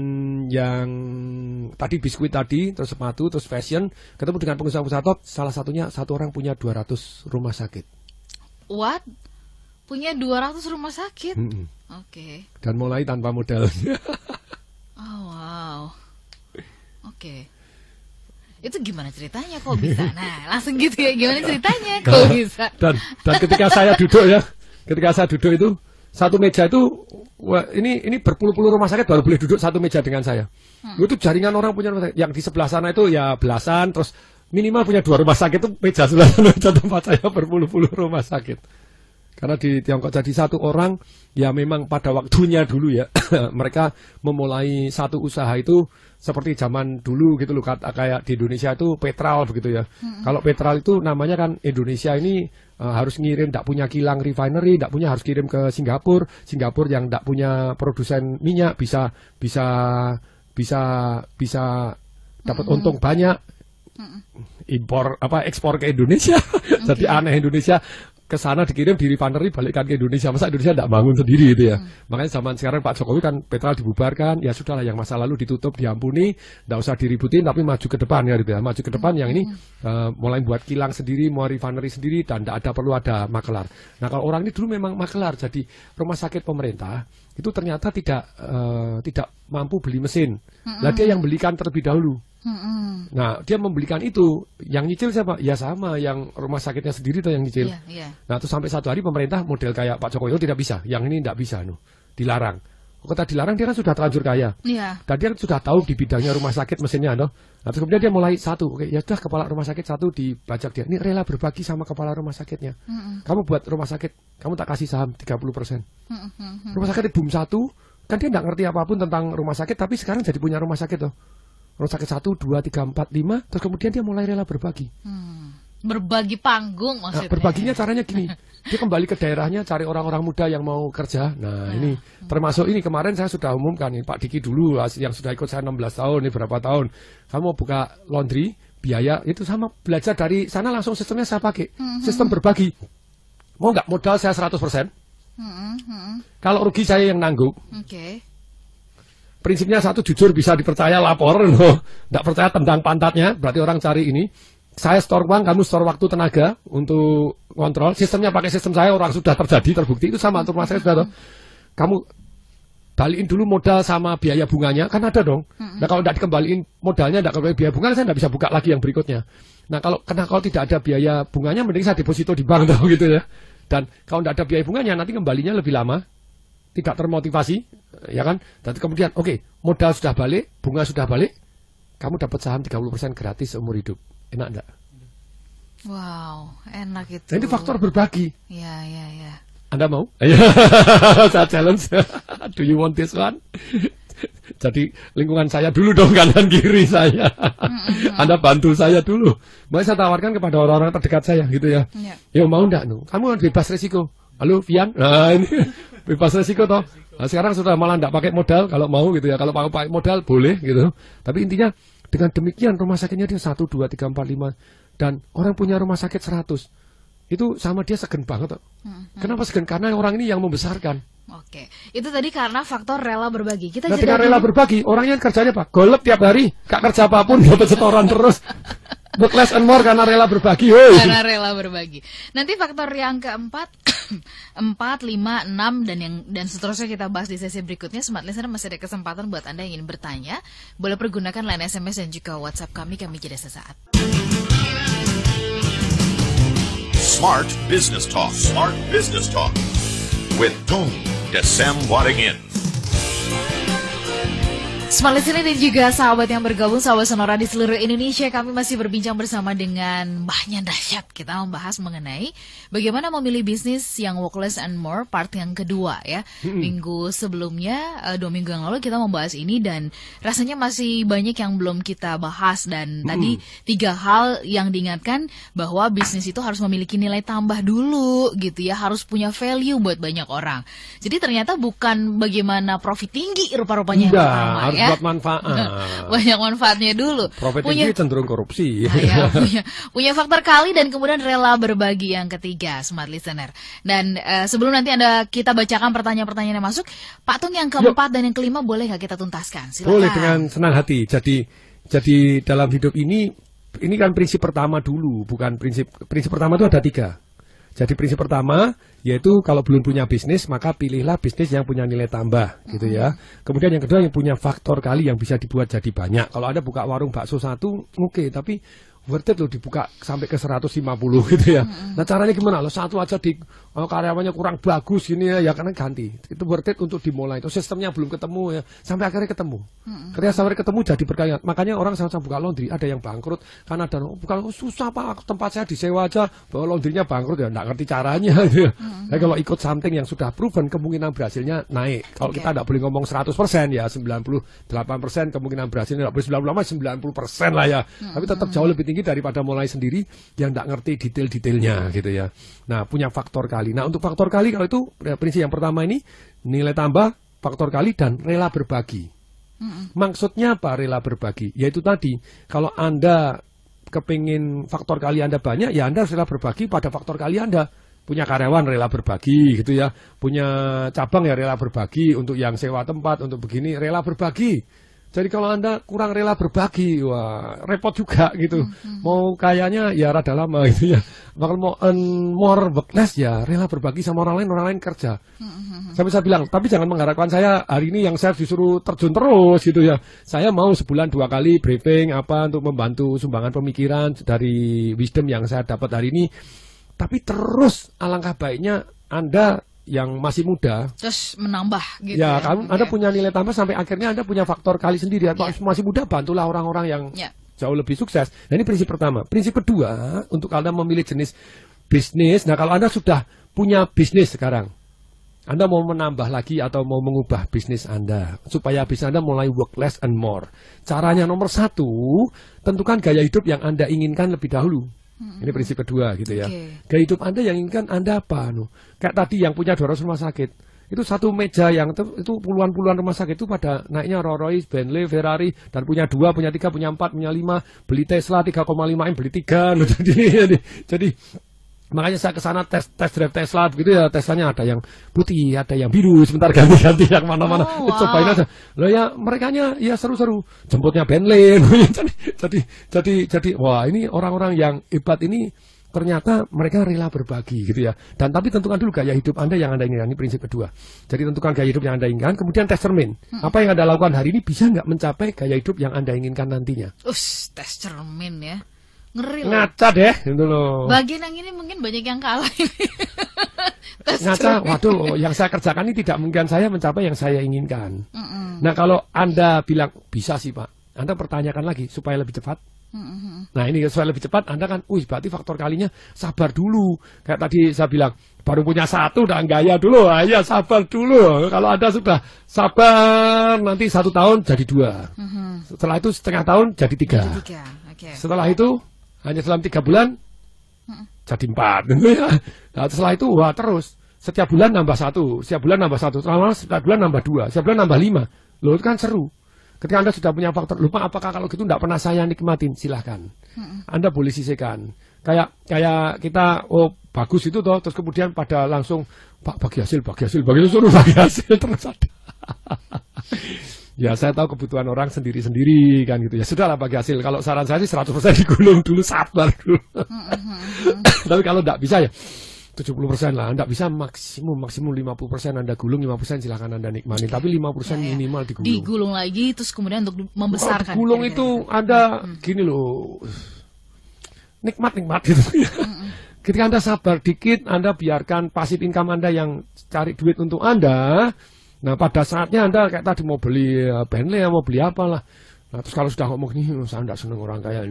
Speaker 4: yang tadi biskuit tadi, terus sepatu, terus fashion, ketemu dengan pengusaha-pengusaha top, salah satunya satu orang punya 200 rumah sakit.
Speaker 3: What? Punya 200 rumah sakit?
Speaker 4: Mm-mm.
Speaker 3: Oke.
Speaker 4: Dan mulai tanpa modal. [LAUGHS]
Speaker 3: Oh, wow. Oke. Itu gimana ceritanya kok bisa? [LAUGHS] Nah, langsung gitu ya. Gimana ceritanya [LAUGHS] kok bisa?
Speaker 4: dan dan ketika saya duduk ya, ketika saya duduk itu satu meja itu wah, ini ini berpuluh-puluh rumah sakit baru boleh duduk satu meja dengan saya. Itu jaringan orang punya rumah sakit. Yang di sebelah sana itu ya belasan, terus minimal punya dua rumah sakit itu meja sebelah [LAUGHS] sana meja tempat saya berpuluh-puluh rumah sakit. Karena di Tiongkok jadi satu orang ya memang pada waktunya dulu ya. [COUGHS] Mereka memulai satu usaha itu seperti zaman dulu gitu loh kayak di Indonesia itu petral begitu ya. Kalau petral itu namanya kan Indonesia ini eh, harus ngirim tidak punya kilang refinery, tidak punya harus kirim ke Singapura. Singapura yang tidak punya produsen minyak bisa bisa bisa bisa dapat untung banyak. Impor apa ekspor ke Indonesia. [LAUGHS] Jadi aneh Indonesia ke sana dikirim di refinery balikkan ke Indonesia. Masa Indonesia tidak bangun sendiri gitu ya. Makanya zaman sekarang Pak Jokowi kan petral dibubarkan, ya sudahlah yang masa lalu ditutup, diampuni, tidak usah diributin tapi maju ke depan ya gitu ya. Maju ke depan yang ini eh, mulai buat kilang sendiri, mau refinery sendiri dan tidak ada perlu ada makelar. Nah, kalau orang ini dulu memang makelar. Jadi rumah sakit pemerintah itu ternyata tidak eh, tidak mampu beli mesin. Lah dia yang belikan terlebih dahulu.
Speaker 3: Mm-mm.
Speaker 4: Nah, dia membelikan itu. Yang nyicil siapa? Ya sama, yang rumah sakitnya sendiri tuh yang nyicil.
Speaker 3: Iya, iya.
Speaker 4: Nah, terus sampai satu hari pemerintah model kayak Pak Jokowi itu tidak bisa. Yang ini tidak bisa, no. dilarang. kota dilarang dia kan sudah terlanjur kaya.
Speaker 3: Iya.
Speaker 4: Dan dia kan sudah tahu di bidangnya rumah sakit mesinnya, no? Nah, terus kemudian dia mulai satu, oke, ya sudah kepala rumah sakit satu dibajak dia. Ini rela berbagi sama kepala rumah sakitnya. Kamu buat rumah sakit, kamu tak kasih saham 30 persen. Rumah sakit boom satu, kan dia nggak ngerti apa pun tentang rumah sakit, tapi sekarang jadi punya rumah sakit loh. Rumah sakit satu, dua, tiga, empat, lima, terus kemudian dia mulai rela berbagi.
Speaker 3: Berbagi panggung
Speaker 4: Nah,
Speaker 3: maksudnya.
Speaker 4: berbaginya [LAUGHS] caranya gini. Dia kembali ke daerahnya cari orang-orang muda yang mau kerja. Nah, ini termasuk ini kemarin saya sudah umumkan nih Pak Diki dulu yang sudah ikut saya 16 tahun ini berapa tahun. Kamu mau buka laundry, biaya itu sama belajar dari sana langsung sistemnya saya pakai. Sistem berbagi. Mau nggak modal saya 100%. Kalau rugi saya yang nanggung.
Speaker 3: Oke.
Speaker 4: Prinsipnya satu jujur bisa dipercaya lapor, no. Nggak percaya tendang pantatnya, berarti orang cari ini. Saya store uang, kamu store waktu tenaga untuk kontrol. Sistemnya pakai sistem saya, orang sudah terjadi, terbukti. Itu sama untuk rumah saya sudah. toh. Kamu balikin dulu modal sama biaya bunganya, kan ada dong. Nah kalau tidak dikembaliin modalnya, tidak kembali biaya bunganya, saya tidak bisa buka lagi yang berikutnya. Nah kalau karena kalau tidak ada biaya bunganya, mending saya deposito di bank [LAUGHS] tau gitu ya. Dan kalau tidak ada biaya bunganya, nanti kembalinya lebih lama, tidak termotivasi, ya kan? Dan kemudian, oke, modal sudah balik, bunga sudah balik, kamu dapat saham 30% gratis seumur hidup. Enak enggak?
Speaker 3: Wow, enak itu.
Speaker 4: Nah, ini faktor berbagi.
Speaker 3: Ya, ya, ya.
Speaker 4: Anda mau? [LAUGHS] saya challenge. [LAUGHS] Do you want this one? [LAUGHS] Jadi lingkungan saya dulu dong kanan kiri saya. Anda bantu saya dulu. Makanya saya tawarkan kepada orang-orang terdekat saya gitu ya.
Speaker 3: Ya.
Speaker 4: Ya mau enggak? No? Kamu bebas resiko. Halo Vian, nah ini [LAUGHS] bebas resiko toh. Nah, sekarang sudah malah enggak pakai modal kalau mau gitu ya. Kalau pakai pakai modal boleh gitu. Tapi intinya dengan demikian rumah sakitnya dia satu dua tiga empat lima dan orang punya rumah sakit 100 itu sama dia segen banget toh. Kenapa segen? Karena orang ini yang membesarkan.
Speaker 3: Oke. Itu tadi karena faktor rela berbagi. Kita
Speaker 4: Nah, dengan rela
Speaker 3: dulu.
Speaker 4: berbagi, orangnya kerjanya apa? Golep tiap hari, gak kerja apa pun, [LAUGHS] dapat setoran terus. Work less and more karena rela berbagi. Hoi.
Speaker 3: Karena rela berbagi. Nanti faktor yang keempat, empat, lima, enam dan yang dan seterusnya kita bahas di sesi berikutnya. Smart listener masih ada kesempatan buat anda yang ingin bertanya. Boleh pergunakan line SMS dan juga WhatsApp kami. Kami jeda sesaat.
Speaker 2: Smart Business Talk. Smart Business Talk. With Tony Desam Waddingin.
Speaker 3: Smart listener dan juga sahabat yang bergabung sahabat sonora di seluruh Indonesia. Kami masih berbincang bersama dengan Mbahnya Dahsyat kita membahas mengenai bagaimana memilih bisnis yang work less and more part yang kedua ya. Minggu sebelumnya eh, dua minggu yang lalu kita membahas ini dan rasanya masih banyak yang belum kita bahas. Dan tadi tiga hal yang diingatkan bahwa bisnis itu harus memiliki nilai tambah dulu gitu ya. Harus punya value buat banyak orang. Jadi ternyata bukan bagaimana profit tinggi rupa-rupanya yang
Speaker 4: harus
Speaker 3: ya
Speaker 4: buat manfaat. [LAUGHS]
Speaker 3: banyak manfaatnya dulu.
Speaker 4: Profit
Speaker 3: punya,
Speaker 4: tinggi cenderung korupsi.
Speaker 3: Ah, ya, [LAUGHS] punya, punya faktor kali dan kemudian rela berbagi yang ketiga, smart listener. Dan eh, sebelum nanti anda kita bacakan pertanyaan-pertanyaan yang masuk, Pak Tung yang keempat dan yang kelima boleh nggak kita tuntaskan? Silakan.
Speaker 4: Boleh dengan senang hati. Jadi jadi dalam hidup ini ini kan prinsip pertama dulu, bukan prinsip prinsip pertama itu ada tiga. Jadi prinsip pertama yaitu kalau belum punya bisnis maka pilihlah bisnis yang punya nilai tambah gitu ya. Kemudian yang kedua yang punya faktor kali yang bisa dibuat jadi banyak. Kalau ada buka warung bakso satu oke tapi worth it loh dibuka sampai ke 150 gitu ya. Nah caranya gimana? Lo satu aja di oh, karyawannya kurang bagus gini ya, ya karena ganti. Itu worth it untuk dimulai. Itu sistemnya belum ketemu ya, sampai akhirnya ketemu. Ketika sampai ketemu jadi berkaya. Makanya orang sama-sama buka laundry, ada yang bangkrut karena ada oh, bukan oh, susah pak tempat saya disewa aja, bahwa laundrynya bangkrut ya nggak ngerti caranya. [LAUGHS] Gitu. Tapi kalau ikut something yang sudah proven kemungkinan berhasilnya naik. Kalau
Speaker 3: Oke.
Speaker 4: kita tidak boleh ngomong 100% ya 98% kemungkinan berhasilnya tidak boleh 90 90% lah ya. Tapi tetap jauh lebih tinggi daripada mulai sendiri yang tidak ngerti detail-detailnya gitu ya. Nah punya faktor kali. Nah untuk faktor kali kalau itu ya, prinsip yang pertama ini nilai tambah faktor kali dan rela berbagi. Maksudnya apa rela berbagi? Yaitu tadi kalau anda kepingin faktor kali anda banyak ya anda harus rela berbagi pada faktor kali anda punya karyawan rela berbagi gitu ya punya cabang ya rela berbagi untuk yang sewa tempat untuk begini rela berbagi jadi kalau anda kurang rela berbagi wah repot juga gitu. Mau kayaknya ya rada lama [LAUGHS] gitu ya. Bakal mau earn more work less ya rela berbagi sama orang lain orang lain kerja. Saya bisa bilang tapi jangan mengharapkan saya hari ini yang saya disuruh terjun terus gitu ya. Saya mau sebulan dua kali briefing apa untuk membantu sumbangan pemikiran dari wisdom yang saya dapat hari ini. Tapi terus alangkah baiknya anda yang masih muda,
Speaker 3: Terus menambah gitu
Speaker 4: ya,
Speaker 3: ya.
Speaker 4: kamu Anda
Speaker 3: Oke.
Speaker 4: punya nilai tambah sampai akhirnya Anda punya faktor kali sendiri.
Speaker 3: Ya.
Speaker 4: Masih muda bantulah orang-orang yang
Speaker 3: Ya.
Speaker 4: jauh lebih sukses. Nah ini prinsip pertama. Prinsip kedua untuk Anda memilih jenis bisnis. Nah kalau Anda sudah punya bisnis sekarang, Anda mau menambah lagi atau mau mengubah bisnis Anda supaya bisnis Anda mulai work less and more. Caranya nomor satu, tentukan gaya hidup yang Anda inginkan lebih dahulu. Ini prinsip kedua gitu ya.
Speaker 3: Oke.
Speaker 4: Gaya hidup Anda yang inginkan Anda apa? No? Kayak tadi yang punya 200 rumah sakit. Itu satu meja yang itu, puluhan-puluhan rumah sakit itu pada naiknya Rolls Royce, Bentley, Ferrari dan punya dua, punya tiga, punya empat, punya lima, beli Tesla 3,5 m beli tiga. loh. [LAUGHS] Jadi, jadi, jadi makanya saya ke sana tes tes drive Tesla begitu ya Teslanya ada yang putih, ada yang biru, sebentar ganti-ganti yang mana-mana.
Speaker 3: Oh,
Speaker 4: Eh, Cobain
Speaker 3: wow.
Speaker 4: aja. Loh ya mereka ya seru-seru. Jemputnya Bentley. [LAUGHS] jadi, jadi jadi jadi wah ini orang-orang yang hebat ini ternyata mereka rela berbagi gitu ya. Dan tapi tentukan dulu gaya hidup Anda yang Anda inginkan. Ini prinsip kedua. Jadi tentukan gaya hidup yang Anda inginkan, kemudian tes cermin. Apa yang Anda lakukan hari ini bisa nggak mencapai gaya hidup yang Anda inginkan nantinya?
Speaker 3: Us, tes cermin ya. Ngeri loh.
Speaker 4: Ngaca deh, gitu loh.
Speaker 3: Bagian yang ini mungkin banyak yang kalah [LAUGHS]
Speaker 4: Ngaca, waduh, yang saya kerjakan ini tidak mungkin saya mencapai yang saya inginkan.
Speaker 3: Mm-mm.
Speaker 4: Nah kalau Anda bilang, bisa sih Pak, Anda pertanyakan lagi supaya lebih cepat. Nah ini supaya lebih cepat, Anda kan, wih berarti faktor kalinya sabar dulu. Kayak tadi saya bilang, baru punya satu, dan gaya dulu. Ya sabar dulu. Kalau Anda sudah sabar, nanti satu tahun jadi dua.
Speaker 3: Mhm.
Speaker 4: Setelah itu setengah tahun jadi tiga.
Speaker 3: Jadi tiga. Oke.
Speaker 4: Setelah itu, hanya dalam tiga bulan, jadi empat. gitu [LAUGHS] ya. Nah, setelah itu, wah terus. Setiap bulan nambah satu, setiap bulan nambah satu, selama setiap bulan nambah dua, setiap bulan nambah lima. Loh itu kan seru. Ketika Anda sudah punya faktor, lupa apakah kalau gitu tidak pernah saya nikmatin, silahkan. Anda boleh sisihkan. Kayak kayak kita, oh bagus itu toh, terus kemudian pada langsung, Pak bagi hasil, bagi hasil, bagi hasil, suruh bagi hasil, [LAUGHS] terus ada. [LAUGHS] Ya saya tahu kebutuhan orang sendiri-sendiri kan gitu ya. Sudahlah bagi hasil. Kalau saran saya sih 100% digulung dulu, sabar dulu. [LAUGHS] Tapi kalau tidak bisa ya 70% lah. Tidak bisa maksimum maksimum 50% Anda gulung, 5% silahkan Anda nikmati. Tapi 5%
Speaker 3: Ya, ya.
Speaker 4: minimal digulung.
Speaker 3: Digulung lagi terus kemudian untuk membesarkan.
Speaker 4: Kalau digulung
Speaker 3: kira-kira.
Speaker 4: itu Anda gini loh. Nikmat-nikmat gitu. Ketika Anda sabar dikit, Anda biarkan pasif income Anda yang cari duit untuk Anda. Nah, pada saatnya Anda kayak tadi mau beli eh, Bentley, mau beli apalah. Nah, terus kalau sudah ngomong ini, "Oh, saya tidak senang orang kaya.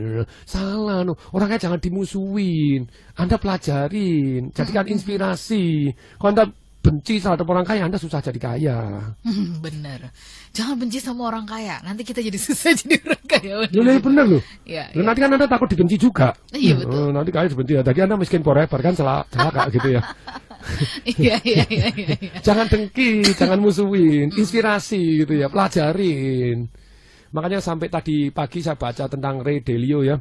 Speaker 4: Salah, no. orang kaya jangan dimusuhin. Anda pelajarin, jadikan inspirasi. Kalau Anda benci terhadap orang kaya, Anda susah jadi kaya.
Speaker 3: Hmm, bener. Jangan benci sama orang kaya. Nanti kita jadi [LAUGHS] susah jadi orang kaya.
Speaker 4: Ya, ya loh.
Speaker 3: Iya,
Speaker 4: Loh,
Speaker 3: iya.
Speaker 4: nanti kan Anda takut dibenci juga.
Speaker 3: Iya, betul.
Speaker 4: Oh, nanti kalian dibenci ya. Tadi Anda miskin forever kan celaka, celaka gitu ya. [LAUGHS] [LAUGHS]
Speaker 3: Iya, iya, iya, iya. iya.
Speaker 4: Jangan dengki, jangan musuhin, inspirasi gitu ya, pelajarin. Makanya sampai tadi pagi saya baca tentang Ray Dalio ya.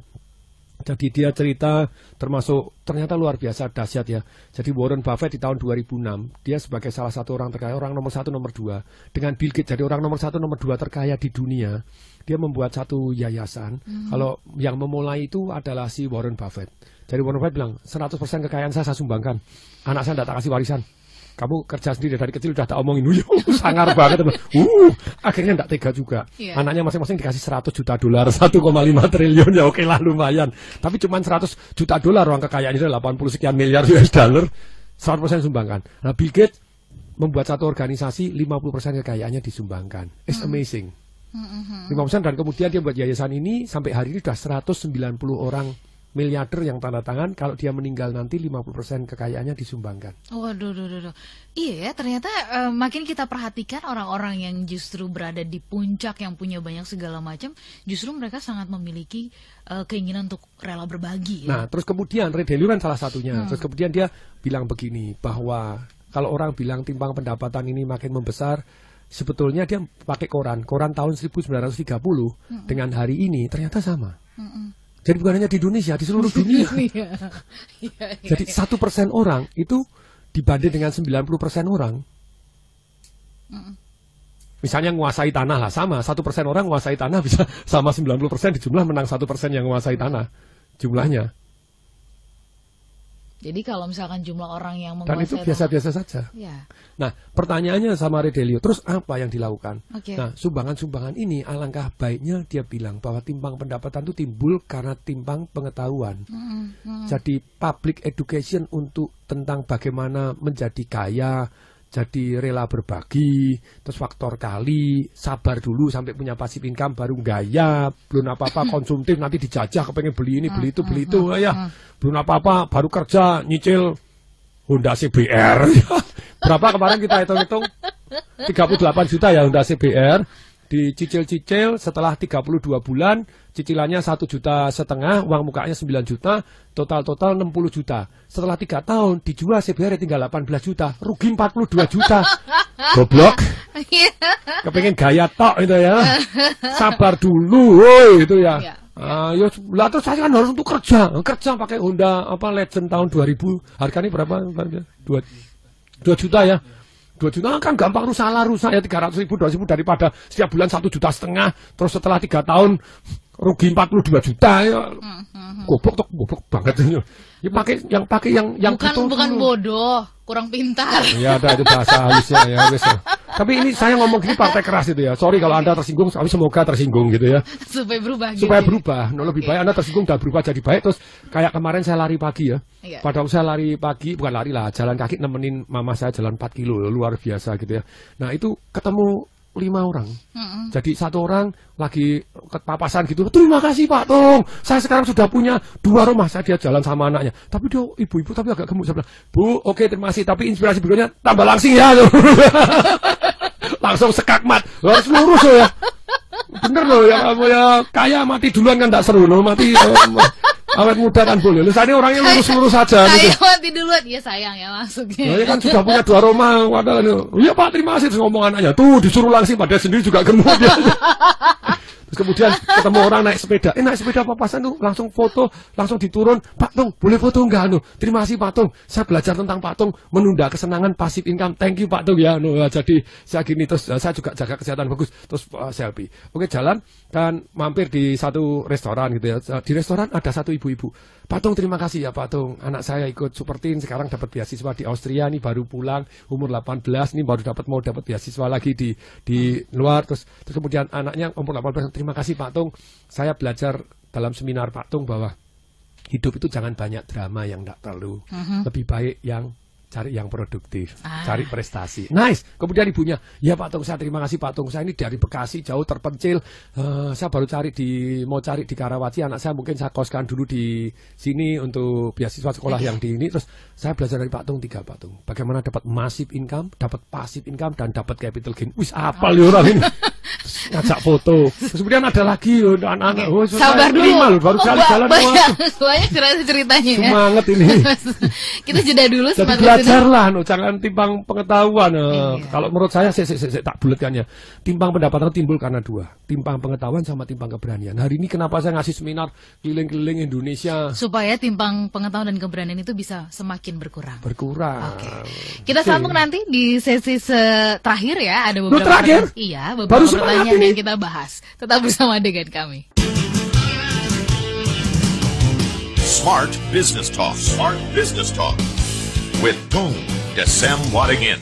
Speaker 4: Jadi dia cerita termasuk ternyata luar biasa dahsyat ya. Jadi Warren Buffett di tahun 2006 dia sebagai salah satu orang terkaya, orang nomor satu nomor dua dengan Bill Gates jadi orang nomor satu nomor dua terkaya di dunia. Dia membuat satu yayasan. Kalau yang memulai itu adalah si Warren Buffett. Jadi Warren Buffett bilang 100% kekayaan saya saya sumbangkan. Anak saya tidak tak kasih warisan. Kamu kerja sendiri dari kecil udah tak omongin, Wuh, [LAUGHS] sangar banget. Uh, akhirnya tidak tega juga.
Speaker 3: Iya.
Speaker 4: Anaknya masing-masing dikasih 100 juta dolar, [LAUGHS] 1,5 triliun ya oke lah lumayan. Tapi cuma 100 juta dolar uang kekayaannya itu 80 sekian miliar US dollar, 100% sumbangkan. Nah, Bill Gates membuat satu organisasi 50% kekayaannya disumbangkan. It's amazing. 50% dan kemudian dia buat yayasan ini sampai hari ini sudah 190 orang miliarder yang tanda tangan kalau dia meninggal nanti 50% kekayaannya disumbangkan.
Speaker 3: Waduh, duh, duh, duh. Iya ya, ternyata eh, makin kita perhatikan orang-orang yang justru berada di puncak yang punya banyak segala macam, justru mereka sangat memiliki eh, keinginan untuk rela berbagi. Ya.
Speaker 4: Nah, terus kemudian Ray Dalio kan salah satunya. Terus kemudian dia bilang begini bahwa kalau orang bilang timbang pendapatan ini makin membesar, sebetulnya dia pakai koran. Koran tahun 1930 dengan hari ini ternyata sama. Jadi bukan hanya di Indonesia, di seluruh dunia. [LAUGHS]
Speaker 3: Iya, iya, iya.
Speaker 4: Jadi satu persen orang itu dibanding dengan 90 persen orang. Misalnya menguasai tanah lah sama, satu persen orang menguasai tanah bisa [LAUGHS] sama 90 persen di jumlah menang satu persen yang menguasai tanah jumlahnya.
Speaker 3: Jadi kalau misalkan jumlah orang yang
Speaker 4: Dan itu
Speaker 3: menguasai
Speaker 4: biasa-biasa saja.
Speaker 3: Ya.
Speaker 4: Nah, pertanyaannya sama Redelio, terus apa yang dilakukan?
Speaker 3: Oke.
Speaker 4: Nah, sumbangan-sumbangan ini alangkah baiknya dia bilang bahwa timbang pendapatan itu timbul karena timbang pengetahuan. Jadi public education untuk tentang bagaimana menjadi kaya, jadi rela berbagi, terus faktor kali, sabar dulu sampai punya pasif income baru gaya, belum apa-apa [COUGHS] konsumtif nanti dijajah kepengen beli ini, beli itu, beli itu, ya. Belum apa-apa baru kerja nyicil Honda CBR. [LAUGHS] Berapa kemarin kita hitung-hitung? [LAUGHS] 38 juta ya Honda CBR. Dicicil-cicil setelah 32 bulan, cicilannya 1 juta setengah, uang mukanya 9 juta, total-total 60 juta. Setelah 3 tahun, dijual CBR tinggal 18 juta, rugi 42 juta. [LAUGHS] Goblok. Kepengen gaya tok itu ya. [LAUGHS] Sabar dulu, woi itu ya.
Speaker 3: Iya.
Speaker 4: Ah, ya, lah terus saya kan harus untuk kerja, kerja pakai Honda apa Legend tahun 2000, harganya berapa? Dua, dua juta ya. Dua juta kan gampang rusak lah rusak ya tiga ratus ribu, dua ribu daripada setiap bulan satu juta setengah, terus setelah tiga tahun rugi 42 juta ya. Goblok tuh, goblok banget ya. Ya pakai yang pakai yang yang
Speaker 3: bukan
Speaker 4: betul
Speaker 3: bukan
Speaker 4: dulu.
Speaker 3: bodoh, kurang pintar.
Speaker 4: Ya ada itu bahasa halusnya ya ya. Tapi ini saya ngomong gini partai keras itu ya. Sorry kalau Anda tersinggung, tapi semoga tersinggung gitu ya. [LAUGHS]
Speaker 3: supaya berubah gitu.
Speaker 4: Supaya berubah, no, lebih baik Anda tersinggung dan berubah jadi baik. Terus kayak kemarin saya lari pagi ya.
Speaker 3: Iya.
Speaker 4: Pada waktu saya lari pagi, bukan lari lah, jalan kaki nemenin mama saya jalan 4 kilo, luar biasa gitu ya. Nah itu ketemu lima orang. Jadi satu orang lagi kepapasan gitu. Terima kasih Pak Tung. Saya sekarang sudah punya dua rumah. Saya dia jalan sama anaknya. Tapi dia ibu-ibu tapi agak gemuk. Saya bilang, Bu, oke terima kasih. Tapi inspirasi berikutnya tambah langsing ya. [LAUGHS] Langsung sekakmat. Harus lurus ya. Bener loh ya kamu ya kaya mati duluan kan tak seru loh mati eh, awet muda kan boleh. Lu saya ini orangnya lurus-lurus saja gitu.
Speaker 3: Saya mati duluan, ya sayang ya masuknya.
Speaker 4: Nah, ya kan sudah punya dua rumah, padahal iya Pak terima kasih ngomong anaknya, tuh disuruh langsing pada sendiri juga gemuk dia. [LAUGHS] Kemudian ketemu orang naik sepeda, eh naik sepeda papasan tuh langsung foto, langsung diturun, Pak Tung boleh foto enggak anu? Terima kasih Pak Tung, saya belajar tentang Pak Tung menunda kesenangan pasif income, thank you Pak Tung ya. Anu, ya, jadi saya gini terus eh, saya juga jaga kesehatan bagus, terus eh, selfie. Oke jalan dan mampir di satu restoran gitu ya. Di restoran ada satu ibu-ibu. Pak Tung terima kasih ya Pak Tung. Anak saya ikut Supertin sekarang dapat beasiswa di Austria nih baru pulang umur 18 nih baru dapat mau dapat beasiswa lagi di di luar terus terus kemudian anaknya umur 18 terima kasih Pak Tung. Saya belajar dalam seminar Pak Tung bahwa hidup itu jangan banyak drama yang tidak perlu. Lebih baik yang cari yang produktif,
Speaker 3: Ah.
Speaker 4: cari prestasi. Nice. Kemudian ibunya, ya Pak Tung, saya terima kasih Pak Tung. Saya ini dari Bekasi jauh terpencil. Eh, saya baru cari di mau cari di Karawaci. Anak saya mungkin saya koskan dulu di sini untuk beasiswa sekolah yang di ini. Terus saya belajar dari Pak Tung tiga Pak Tung. Bagaimana dapat massive income, dapat passive income dan dapat capital gain. Wis apa ya orang ini? [LAUGHS] Ngajak foto. Terus kemudian ada lagi oh, anak-anak. Oh,
Speaker 3: Sabar dulu.
Speaker 4: lima loh, baru
Speaker 3: Oh,
Speaker 4: jalan jalan
Speaker 3: banyak, banyak cerita ceritanya ya.
Speaker 4: Semangat ini. [LAUGHS]
Speaker 3: Kita jeda dulu
Speaker 4: Jadi
Speaker 3: sempat
Speaker 4: belajar lah, no, jangan timbang pengetahuan. no.
Speaker 3: Iya.
Speaker 4: Kalau menurut saya, saya, saya, saya tak bulatkannya. Timbang pendapatan timbul karena dua. Timbang pengetahuan sama timbang keberanian. Hari ini kenapa saya ngasih seminar keliling-keliling Indonesia
Speaker 3: supaya timpang pengetahuan dan keberanian itu bisa semakin berkurang.
Speaker 4: berkurang.
Speaker 3: Kita
Speaker 4: Oke.
Speaker 3: sambung nanti di sesi se- terakhir ya. Ada beberapa
Speaker 4: terakhir?
Speaker 3: pertanyaan- Iya,
Speaker 4: Baru
Speaker 3: beberapa
Speaker 4: semangat
Speaker 3: pertanyaan yang kita bahas. Tetap bersama dengan kami.
Speaker 2: Smart Business Talk. Smart Business Talk. With Tung Desem Wadingin.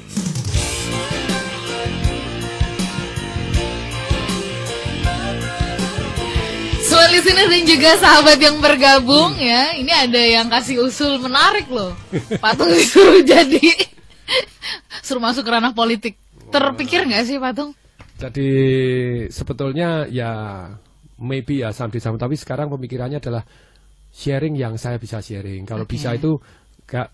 Speaker 3: Soal listener dan juga sahabat yang bergabung ya, ini ada yang kasih usul menarik loh. Patung disuruh jadi suruh masuk ke ranah politik. Terpikir nggak sih Patung?
Speaker 4: Jadi sebetulnya ya maybe ya sampai sama tapi sekarang pemikirannya adalah sharing yang saya bisa sharing. Kalau
Speaker 3: Oke.
Speaker 4: bisa itu gak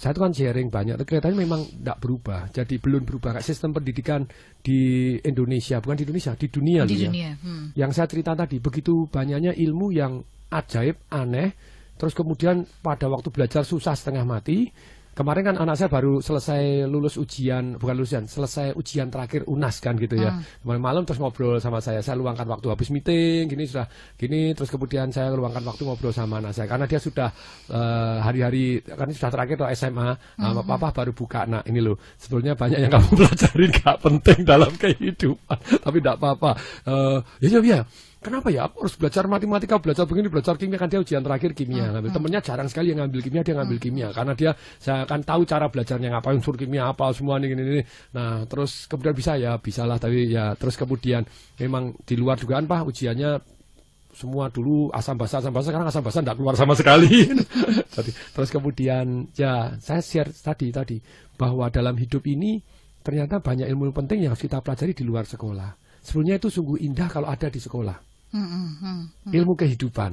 Speaker 4: saya itu kan sharing banyak, tapi kelihatannya memang tidak berubah. Jadi belum berubah Kayak sistem pendidikan di Indonesia, bukan di Indonesia, di dunia
Speaker 3: Di
Speaker 4: ya.
Speaker 3: dunia. Hmm.
Speaker 4: Yang saya cerita tadi, begitu banyaknya ilmu yang ajaib, aneh, terus kemudian pada waktu belajar susah setengah mati. Kemarin kan anak saya baru selesai lulus ujian, bukan lulusan, selesai ujian terakhir UNAS kan gitu ya. Kemarin malam terus ngobrol sama saya, saya luangkan waktu habis meeting, gini sudah gini, terus kemudian saya luangkan waktu ngobrol sama anak saya karena dia sudah eh, hari-hari kan sudah terakhir tuh SMA, nah, papa baru buka. Nah ini loh, sebetulnya banyak yang kamu [LAUGHS] pelajari nggak penting dalam kehidupan, tapi tidak apa-apa. Eh, ya ya ya. Kenapa ya aku harus belajar matematika, belajar begini, belajar kimia kan dia ujian terakhir kimia ngambil. Temennya jarang sekali yang ngambil kimia, dia ngambil kimia karena dia saya akan tahu cara belajarnya ngapain unsur kimia apa semua ini, ini, ini. Nah, terus kemudian bisa ya, bisalah tapi ya terus kemudian memang di luar dugaan Pak ujiannya semua dulu asam basa asam basa sekarang asam basa tidak keluar sama sekali. [LAUGHS] Jadi, terus kemudian ya saya share tadi tadi bahwa dalam hidup ini ternyata banyak ilmu penting yang harus kita pelajari di luar sekolah. Sebenarnya itu sungguh indah kalau ada di sekolah. Ilmu kehidupan.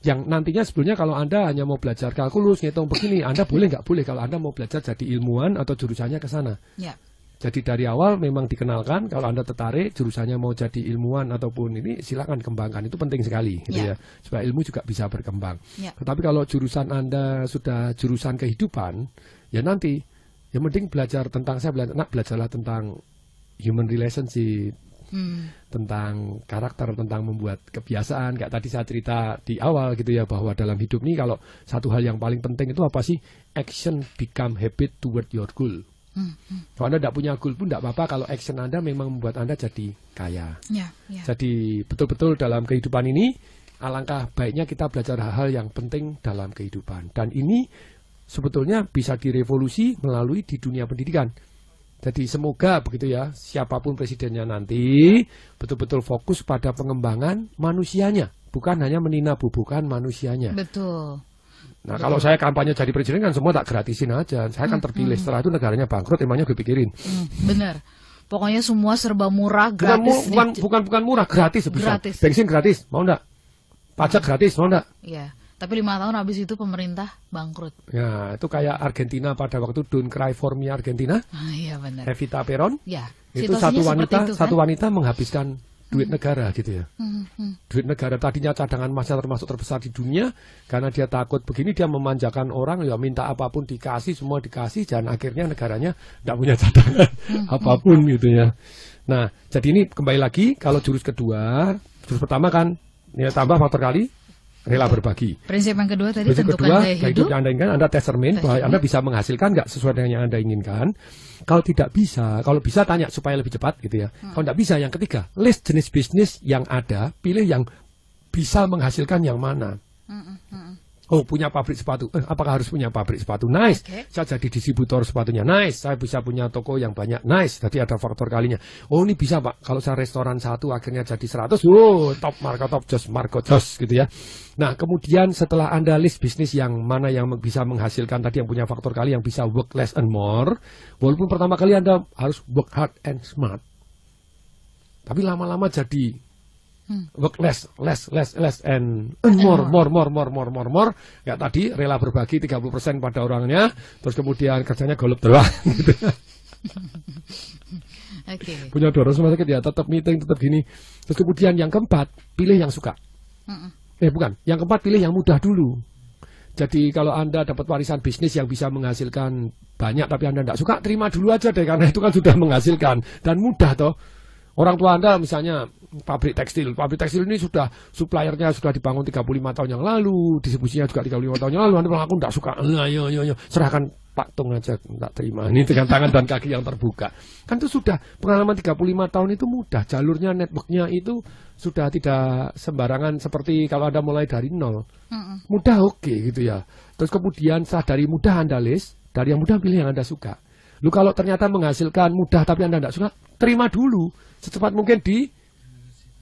Speaker 4: Yang nantinya sebelumnya kalau Anda hanya mau belajar kalkulus, ngitung begini, Anda boleh nggak boleh kalau Anda mau belajar jadi ilmuwan atau jurusannya ke sana.
Speaker 3: Ya.
Speaker 4: Jadi dari awal memang dikenalkan kalau Anda tertarik jurusannya mau jadi ilmuwan ataupun ini silakan kembangkan itu penting sekali gitu
Speaker 3: Ya.
Speaker 4: ya. Supaya ilmu juga bisa berkembang.
Speaker 3: Ya.
Speaker 4: Tetapi kalau jurusan Anda sudah jurusan kehidupan, ya nanti yang penting belajar tentang saya belajar nak belajarlah tentang human relationship,
Speaker 3: Hmm.
Speaker 4: tentang karakter, tentang membuat kebiasaan. Kayak tadi saya cerita di awal gitu ya bahwa dalam hidup ini kalau satu hal yang paling penting itu apa sih? Action become habit toward your goal.
Speaker 3: Hmm,
Speaker 4: Kalau Anda tidak punya goal pun tidak apa-apa kalau action Anda memang membuat Anda jadi kaya.
Speaker 3: Ya, ya.
Speaker 4: Jadi betul-betul dalam kehidupan ini alangkah baiknya kita belajar hal-hal yang penting dalam kehidupan. Dan ini sebetulnya bisa direvolusi melalui di dunia pendidikan. Jadi semoga begitu ya, siapa pun presidennya nanti betul-betul fokus pada pengembangan manusianya, bukan hanya meninabubukan manusianya.
Speaker 3: Betul.
Speaker 4: Nah kalau saya kampanye jadi presiden kan semua tak gratisin aja, saya kan terpilih. Setelah itu negaranya bangkrut, emangnya gue pikirin.
Speaker 3: Hmm, bener. Pokoknya semua serba murah,
Speaker 4: Bukan, mu-
Speaker 3: gratis.
Speaker 4: bukan,
Speaker 3: di-
Speaker 4: bukan, bukan murah, gratis bisa.
Speaker 3: Gratis.
Speaker 4: Bensin gratis, mau enggak? Pajak gratis, mau enggak?
Speaker 3: Iya. Tapi lima tahun habis itu pemerintah bangkrut.
Speaker 4: Ya, itu kayak Argentina pada waktu Cry for Me Argentina,
Speaker 3: Ah, iya benar.
Speaker 4: Evita Peron,
Speaker 3: Ya.
Speaker 4: itu satu wanita,
Speaker 3: itu,
Speaker 4: satu
Speaker 3: kan?
Speaker 4: wanita menghabiskan duit negara gitu ya.
Speaker 3: Hmm, hmm.
Speaker 4: Duit negara tadinya cadangan emasnya termasuk terbesar di dunia, karena dia takut begini dia memanjakan orang, ya minta apa pun dikasih, semua dikasih, dan akhirnya negaranya tidak punya cadangan apa pun gitu ya. Nah, jadi ini kembali lagi kalau jurus kedua, jurus pertama kan nilai tambah faktor kali rela berbagi.
Speaker 3: Prinsip yang kedua tadi
Speaker 4: Prinsip
Speaker 3: tentukan
Speaker 4: kedua,
Speaker 3: gaya
Speaker 4: hidup
Speaker 3: hidup.
Speaker 4: yang Anda inginkan, Anda tes cermin bahwa. Anda bisa menghasilkan nggak sesuai dengan yang Anda inginkan. Kalau tidak bisa, kalau bisa tanya supaya lebih cepat gitu ya.
Speaker 3: Hmm.
Speaker 4: Kalau tidak bisa, yang ketiga, list jenis bisnis yang ada, pilih yang bisa menghasilkan yang mana.
Speaker 3: Hmm,
Speaker 4: Oh, punya pabrik sepatu. Eh, apakah harus punya pabrik sepatu? Nice.
Speaker 3: Oke.
Speaker 4: Saya jadi distributor sepatunya. Nice. Saya bisa punya toko yang banyak. Nice. Tadi ada faktor kalinya. Oh, ini bisa, Pak. Kalau saya restoran satu akhirnya jadi 100. Oh, top market top jos market jos gitu ya. Nah, kemudian setelah Anda list bisnis yang mana yang bisa menghasilkan tadi yang punya faktor kali yang bisa work less and more, walaupun pertama kali Anda harus work hard and smart. Tapi lama-lama jadi work less, less, less, less, and, more, more, more, more, more, more, more. Ya tadi rela berbagi 30% pada orangnya, terus kemudian kerjanya golep doang. [LAUGHS] gitu.
Speaker 3: Oke.
Speaker 4: Punya dorong rumah sakit ya, tetap meeting, tetap gini. Terus kemudian yang keempat, pilih yang suka.
Speaker 3: Mm-mm.
Speaker 4: Eh bukan, yang keempat pilih yang mudah dulu. Jadi kalau Anda dapat warisan bisnis yang bisa menghasilkan banyak tapi Anda tidak suka, terima dulu aja deh karena itu kan sudah menghasilkan dan mudah toh. Orang tua Anda misalnya pabrik tekstil, pabrik tekstil ini sudah suppliernya sudah dibangun 35 tahun yang lalu, distribusinya juga 35 tahun yang lalu, Anda bilang aku tidak suka, "Eh, ayo, ayo, ayo, serahkan Pak Tung aja, tidak terima. Ini dengan tangan dan kaki yang terbuka. Kan itu sudah pengalaman 35 tahun itu mudah, jalurnya, networknya itu sudah tidak sembarangan seperti kalau Anda mulai dari nol mudah oke gitu ya. Terus kemudian setelah dari mudah Anda list, dari yang mudah pilih yang Anda suka. Lu kalau ternyata menghasilkan mudah tapi Anda tidak suka, terima dulu. Secepat mungkin di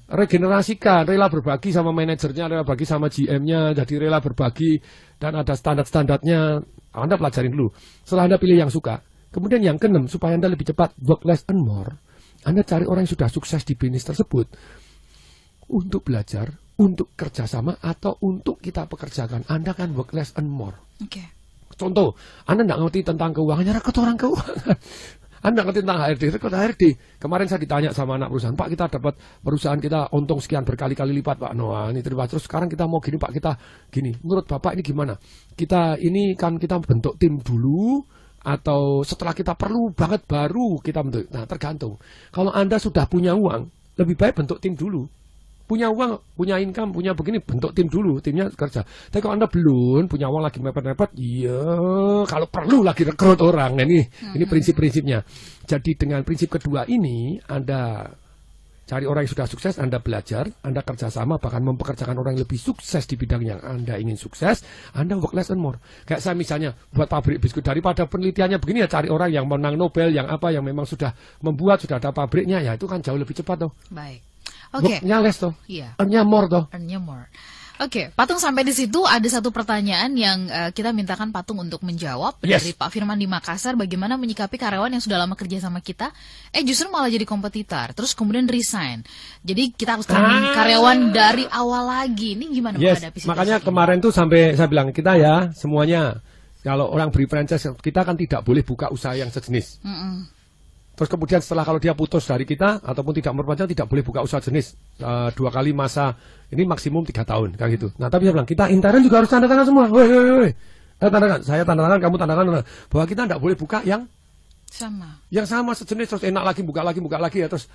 Speaker 4: regenerasikan, rela berbagi sama manajernya, rela berbagi sama GM-nya, jadi rela berbagi dan ada standar-standarnya. Anda pelajarin dulu. Setelah Anda pilih yang suka, kemudian yang keenam supaya Anda lebih cepat work less and more, Anda cari orang yang sudah sukses di bisnis tersebut untuk belajar, untuk kerjasama, atau untuk kita pekerjakan. Anda kan work less and more.
Speaker 3: Oke.
Speaker 4: Contoh, Anda nggak ngerti tentang keuangannya, rekod orang keuangan. Anda ngerti tentang HRD, rekod HRD. Kemarin saya ditanya sama anak perusahaan, Pak kita dapat perusahaan kita untung sekian berkali-kali lipat Pak. Noah ini terima. Terus sekarang kita mau gini Pak, kita gini. Menurut Bapak ini gimana? Kita ini kan kita bentuk tim dulu, atau setelah kita perlu banget baru kita bentuk. Nah tergantung. Kalau Anda sudah punya uang, lebih baik bentuk tim dulu punya uang, punya income, punya begini, bentuk tim dulu, timnya kerja. Tapi kalau Anda belum, punya uang lagi mepet-mepet, iya, kalau perlu lagi rekrut orang. Nah ini, ini prinsip-prinsipnya. Jadi dengan prinsip kedua ini, Anda Cari orang yang sudah sukses, Anda belajar, Anda kerjasama, bahkan mempekerjakan orang yang lebih sukses di bidang yang Anda ingin sukses, Anda work less and more. Kayak saya misalnya buat pabrik biskuit, daripada penelitiannya begini ya cari orang yang menang Nobel, yang apa, yang memang sudah membuat, sudah ada pabriknya, ya itu kan jauh lebih cepat tuh.
Speaker 3: Baik. Oke.
Speaker 4: Worknya less tuh,
Speaker 3: Iya.
Speaker 4: earnnya more tuh.
Speaker 3: More. Oke, Patung sampai di situ ada satu pertanyaan yang eh, kita mintakan Patung untuk menjawab
Speaker 4: Yes.
Speaker 3: dari Pak Firman di Makassar. Bagaimana menyikapi karyawan yang sudah lama kerja sama kita, eh justru malah jadi kompetitor, terus kemudian resign. Jadi kita harus training
Speaker 4: Ah.
Speaker 3: karyawan dari awal lagi. Ini gimana
Speaker 4: Yes,
Speaker 3: menghadapi situasi
Speaker 4: makanya
Speaker 3: ini?
Speaker 4: kemarin tuh sampai saya bilang kita ya semuanya kalau orang beri franchise kita kan tidak boleh buka usaha yang sejenis.
Speaker 3: Mm-mm.
Speaker 4: Terus kemudian setelah kalau dia putus dari kita ataupun tidak memperpanjang tidak boleh buka usaha jenis Eh, dua kali masa ini maksimum tiga tahun kayak gitu. Nah tapi saya bilang kita intern juga harus tanda tangan semua. Woi woi woi. Eh, tanda tangan, saya tanda tangan, kamu tanda tangan, bahwa kita tidak boleh buka yang
Speaker 3: Sama.
Speaker 4: yang sama sejenis terus enak lagi buka lagi buka lagi ya terus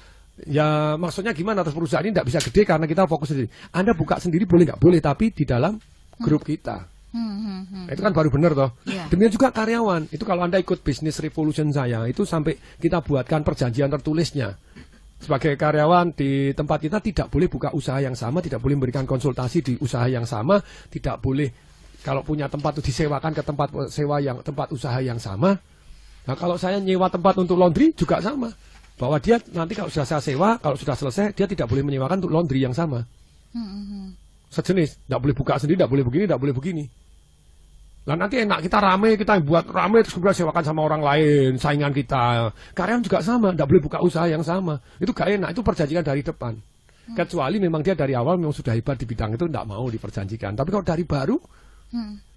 Speaker 4: ya maksudnya gimana terus perusahaan ini tidak bisa gede karena kita fokus sendiri. Anda buka sendiri boleh nggak boleh tapi di dalam grup kita.
Speaker 3: Hmm, hmm, hmm.
Speaker 4: Nah, itu kan baru benar toh.
Speaker 3: Iya.
Speaker 4: Demikian juga karyawan. Itu kalau Anda ikut bisnis revolution saya, itu sampai kita buatkan perjanjian tertulisnya. Sebagai karyawan di tempat kita tidak boleh buka usaha yang sama, tidak boleh memberikan konsultasi di usaha yang sama, tidak boleh kalau punya tempat itu disewakan ke tempat sewa yang tempat usaha yang sama. Nah, kalau saya nyewa tempat untuk laundry juga sama. Bahwa dia nanti kalau sudah saya sewa, kalau sudah selesai, dia tidak boleh menyewakan untuk laundry yang sama sejenis. Tidak boleh buka sendiri, tidak boleh begini, tidak boleh begini. Lah nanti enak kita rame, kita buat rame terus kemudian sewakan sama orang lain, saingan kita. Karyawan juga sama, tidak boleh buka usaha yang sama. Itu gak enak, itu perjanjian dari depan. Kecuali memang dia dari awal memang sudah hebat di bidang itu, tidak mau diperjanjikan. Tapi kalau dari baru,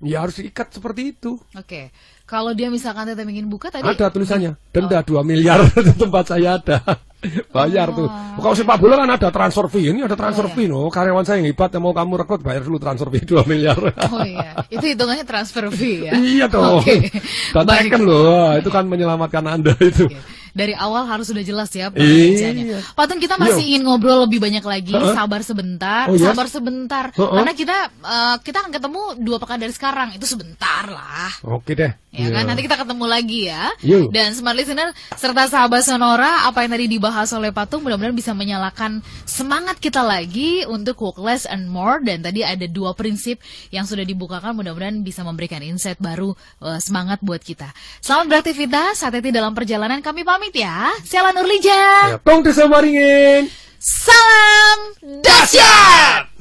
Speaker 4: ya harus diikat seperti itu.
Speaker 3: Oke. Kalau dia misalkan tetap ingin buka tadi
Speaker 4: Ada tulisannya, denda 2 miliar [LAUGHS] di tempat saya ada. [LAUGHS] Bayar tuh. Kalau sepak bola kan ada transfer fee, ini ada transfer
Speaker 3: Oh,
Speaker 4: fee no. Karyawan saya yang hebat yang mau kamu rekrut bayar dulu transfer fee [LAUGHS] 2 miliar.
Speaker 3: Oh iya, itu hitungannya transfer fee ya.
Speaker 4: iya toh. [LAUGHS]
Speaker 3: Oke.
Speaker 4: Dan
Speaker 3: Baik.
Speaker 4: loh, itu kan menyelamatkan Anda itu.
Speaker 3: Oke. Dari awal harus sudah jelas ya
Speaker 4: Iya.
Speaker 3: perbedaannya. Patung kita masih
Speaker 4: Iya.
Speaker 3: ingin ngobrol lebih banyak lagi.
Speaker 4: Heeh.
Speaker 3: Sabar sebentar,
Speaker 4: Oh, yes.
Speaker 3: sabar sebentar.
Speaker 4: Heeh.
Speaker 3: Karena kita eh, kita akan ketemu dua pekan dari sekarang. Itu sebentar lah.
Speaker 4: Oke deh.
Speaker 3: Ya kan
Speaker 4: Iya.
Speaker 3: nanti kita ketemu lagi ya.
Speaker 4: Yuk.
Speaker 3: Dan smart listener serta sahabat Sonora apa yang tadi dibahas oleh Patung mudah-mudahan bisa menyalakan semangat kita lagi untuk work less and more dan tadi ada dua prinsip yang sudah dibukakan mudah-mudahan bisa memberikan insight baru eh, semangat buat kita. Selamat beraktivitas, hati-hati dalam perjalanan kami pamit ya. Sialan Nurlija.
Speaker 4: Ya, Tong desa maringin.
Speaker 3: Salam dahsyat.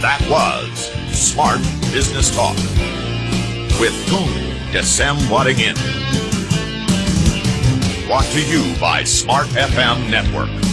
Speaker 2: That was Smart Business Talk with Tung Desem Waddingin. Brought to you by Smart FM Network.